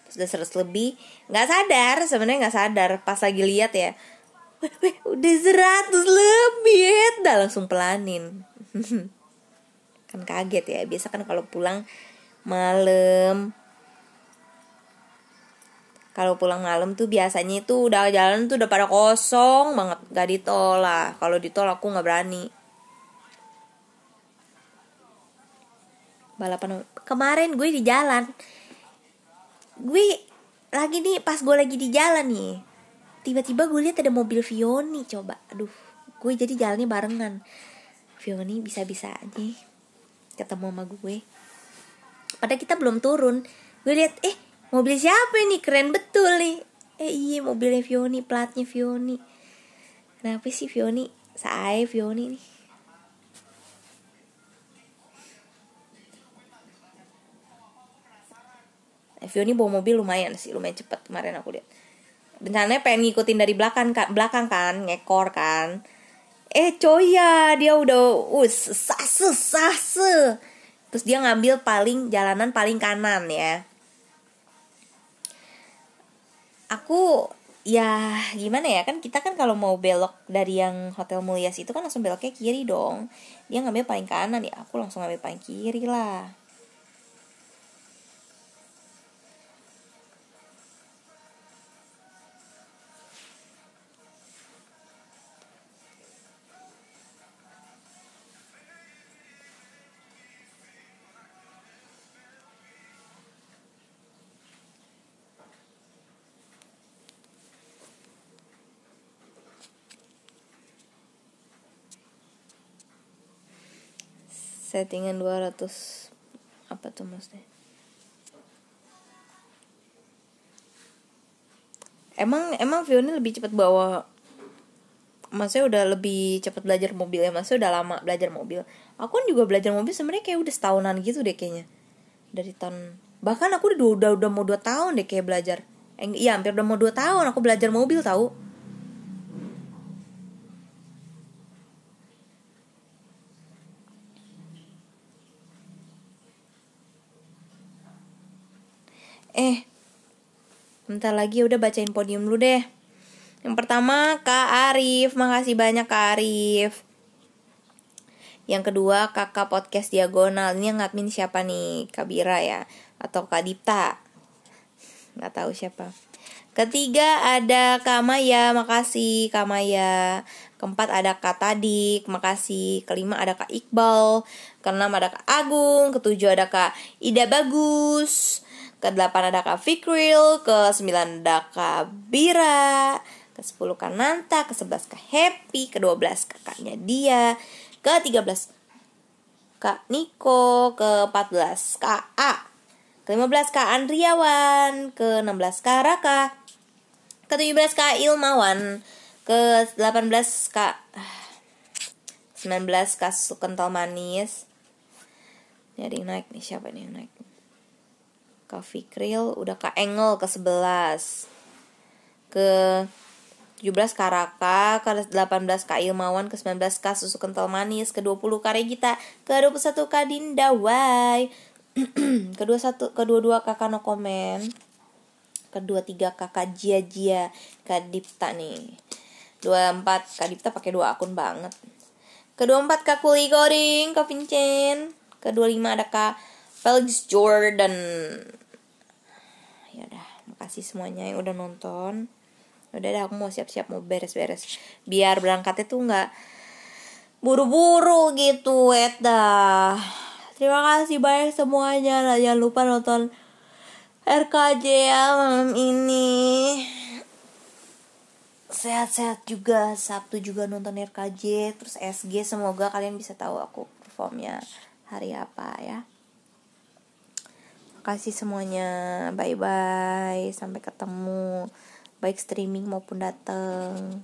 Speaker 1: Pas udah 100 lebih nggak sadar sebenarnya nggak sadar pas lagi lihat ya. Udah 100 lebih ya dah langsung pelanin kan kaget ya. Biasa kan kalau pulang malam. Kalau pulang malam tuh biasanya itu udah jalan tuh udah pada kosong banget gak ditolak kalau ditolak aku nggak berani. Balapan kemarin gue di jalan. Gue lagi nih pas gue lagi di jalan nih tiba-tiba gue lihat ada mobil Vioni coba. Aduh gue jadi jalannya barengan. Vioni bisa-bisa aja ketemu sama gue. Padahal kita belum turun. Gue lihat eh mobil siapa ini? Keren betul nih. Eh iya mobilnya Vioni platnya Vioni. Kenapa sih Vioni? Saya Vioni nih. Eh, Vioni bawa mobil lumayan sih lumayan cepat kemarin aku lihat rencananya pengen ngikutin dari belakang kan belakang kan ngekor kan eh coy ya dia udah us sase sase terus dia ngambil paling jalanan paling kanan ya. Aku ya gimana ya? Kan kita kan kalau mau belok dari yang hotel Mulyas itu kan langsung beloknya kiri dong. Dia ngambil paling kanan ya aku langsung ngambil paling kiri lah settingan 200 apa tuh maksudnya? Emang emang Fiona lebih cepat bawa Masnya udah lebih cepat belajar mobil ya? Masnya udah lama belajar mobil. Aku kan juga belajar mobil sebenarnya kayak udah setahunan gitu deh kayaknya. Dari tahun Bahkan aku udah, udah, udah mau 2 tahun deh kayak belajar. Eh, Iya hampir udah mau 2 tahun aku belajar mobil tahu Eh, bentar lagi udah bacain podium dulu deh. Yang pertama Kak Arif, makasih banyak Kak Arif. Yang kedua kakak podcast diagonal. Ini yang ngadmin siapa nih? Kabira ya? Atau Kak Dipta? Gak tahu siapa. Ketiga ada Kak Maya. Makasih Kak Maya. Keempat ada Kak Tadik. Makasih. Kelima ada Kak Iqbal. Keenam ada Kak Agung. Ketujuh ada Kak Ida Bagus ke-8 ada Kak Fikril, ke-9 ada Kak Bira, ke-10 Kak Nanta, ke-11 Kak Happy, ke-12 kakaknya dia, ke-13 Kak Niko, ke-14 Kak A, ke-15 Kak Andriawan, ke-16 Kak Raka, ke-17 Kak Ilmawan, ke-18 Kak 19 Kak Sukental Manis. Ini ada yang naik nih, siapa nih yang naik? Kak Fikril udah Kak Engel ke 11 ke 17 Kak Raka ke 18 Kak Ilmawan ke 19 Kak Susu Kental Manis ke 20 Kak Regita ke 21 Kak Dinda Wai ke 21 ke 22 Kak No Komen. ke 23 Kak Jia Jia Kak Dipta nih. 24 Kak Dipta pakai dua akun banget. ke 24 Kak Kuli Goring Kak Vincent. ke 25 ada Kak Felix Jordan ya udah makasih semuanya yang udah nonton. Udah dah aku mau siap-siap mau beres-beres. Biar berangkatnya tuh nggak buru-buru gitu Eta terima kasih banyak semuanya. Nah, jangan lupa nonton RKJ malam ini. Sehat-sehat juga. Sabtu juga nonton RKJ terus SG semoga kalian bisa tahu aku performnya hari apa ya kasih semuanya. Bye bye sampai ketemu. Baik streaming maupun datang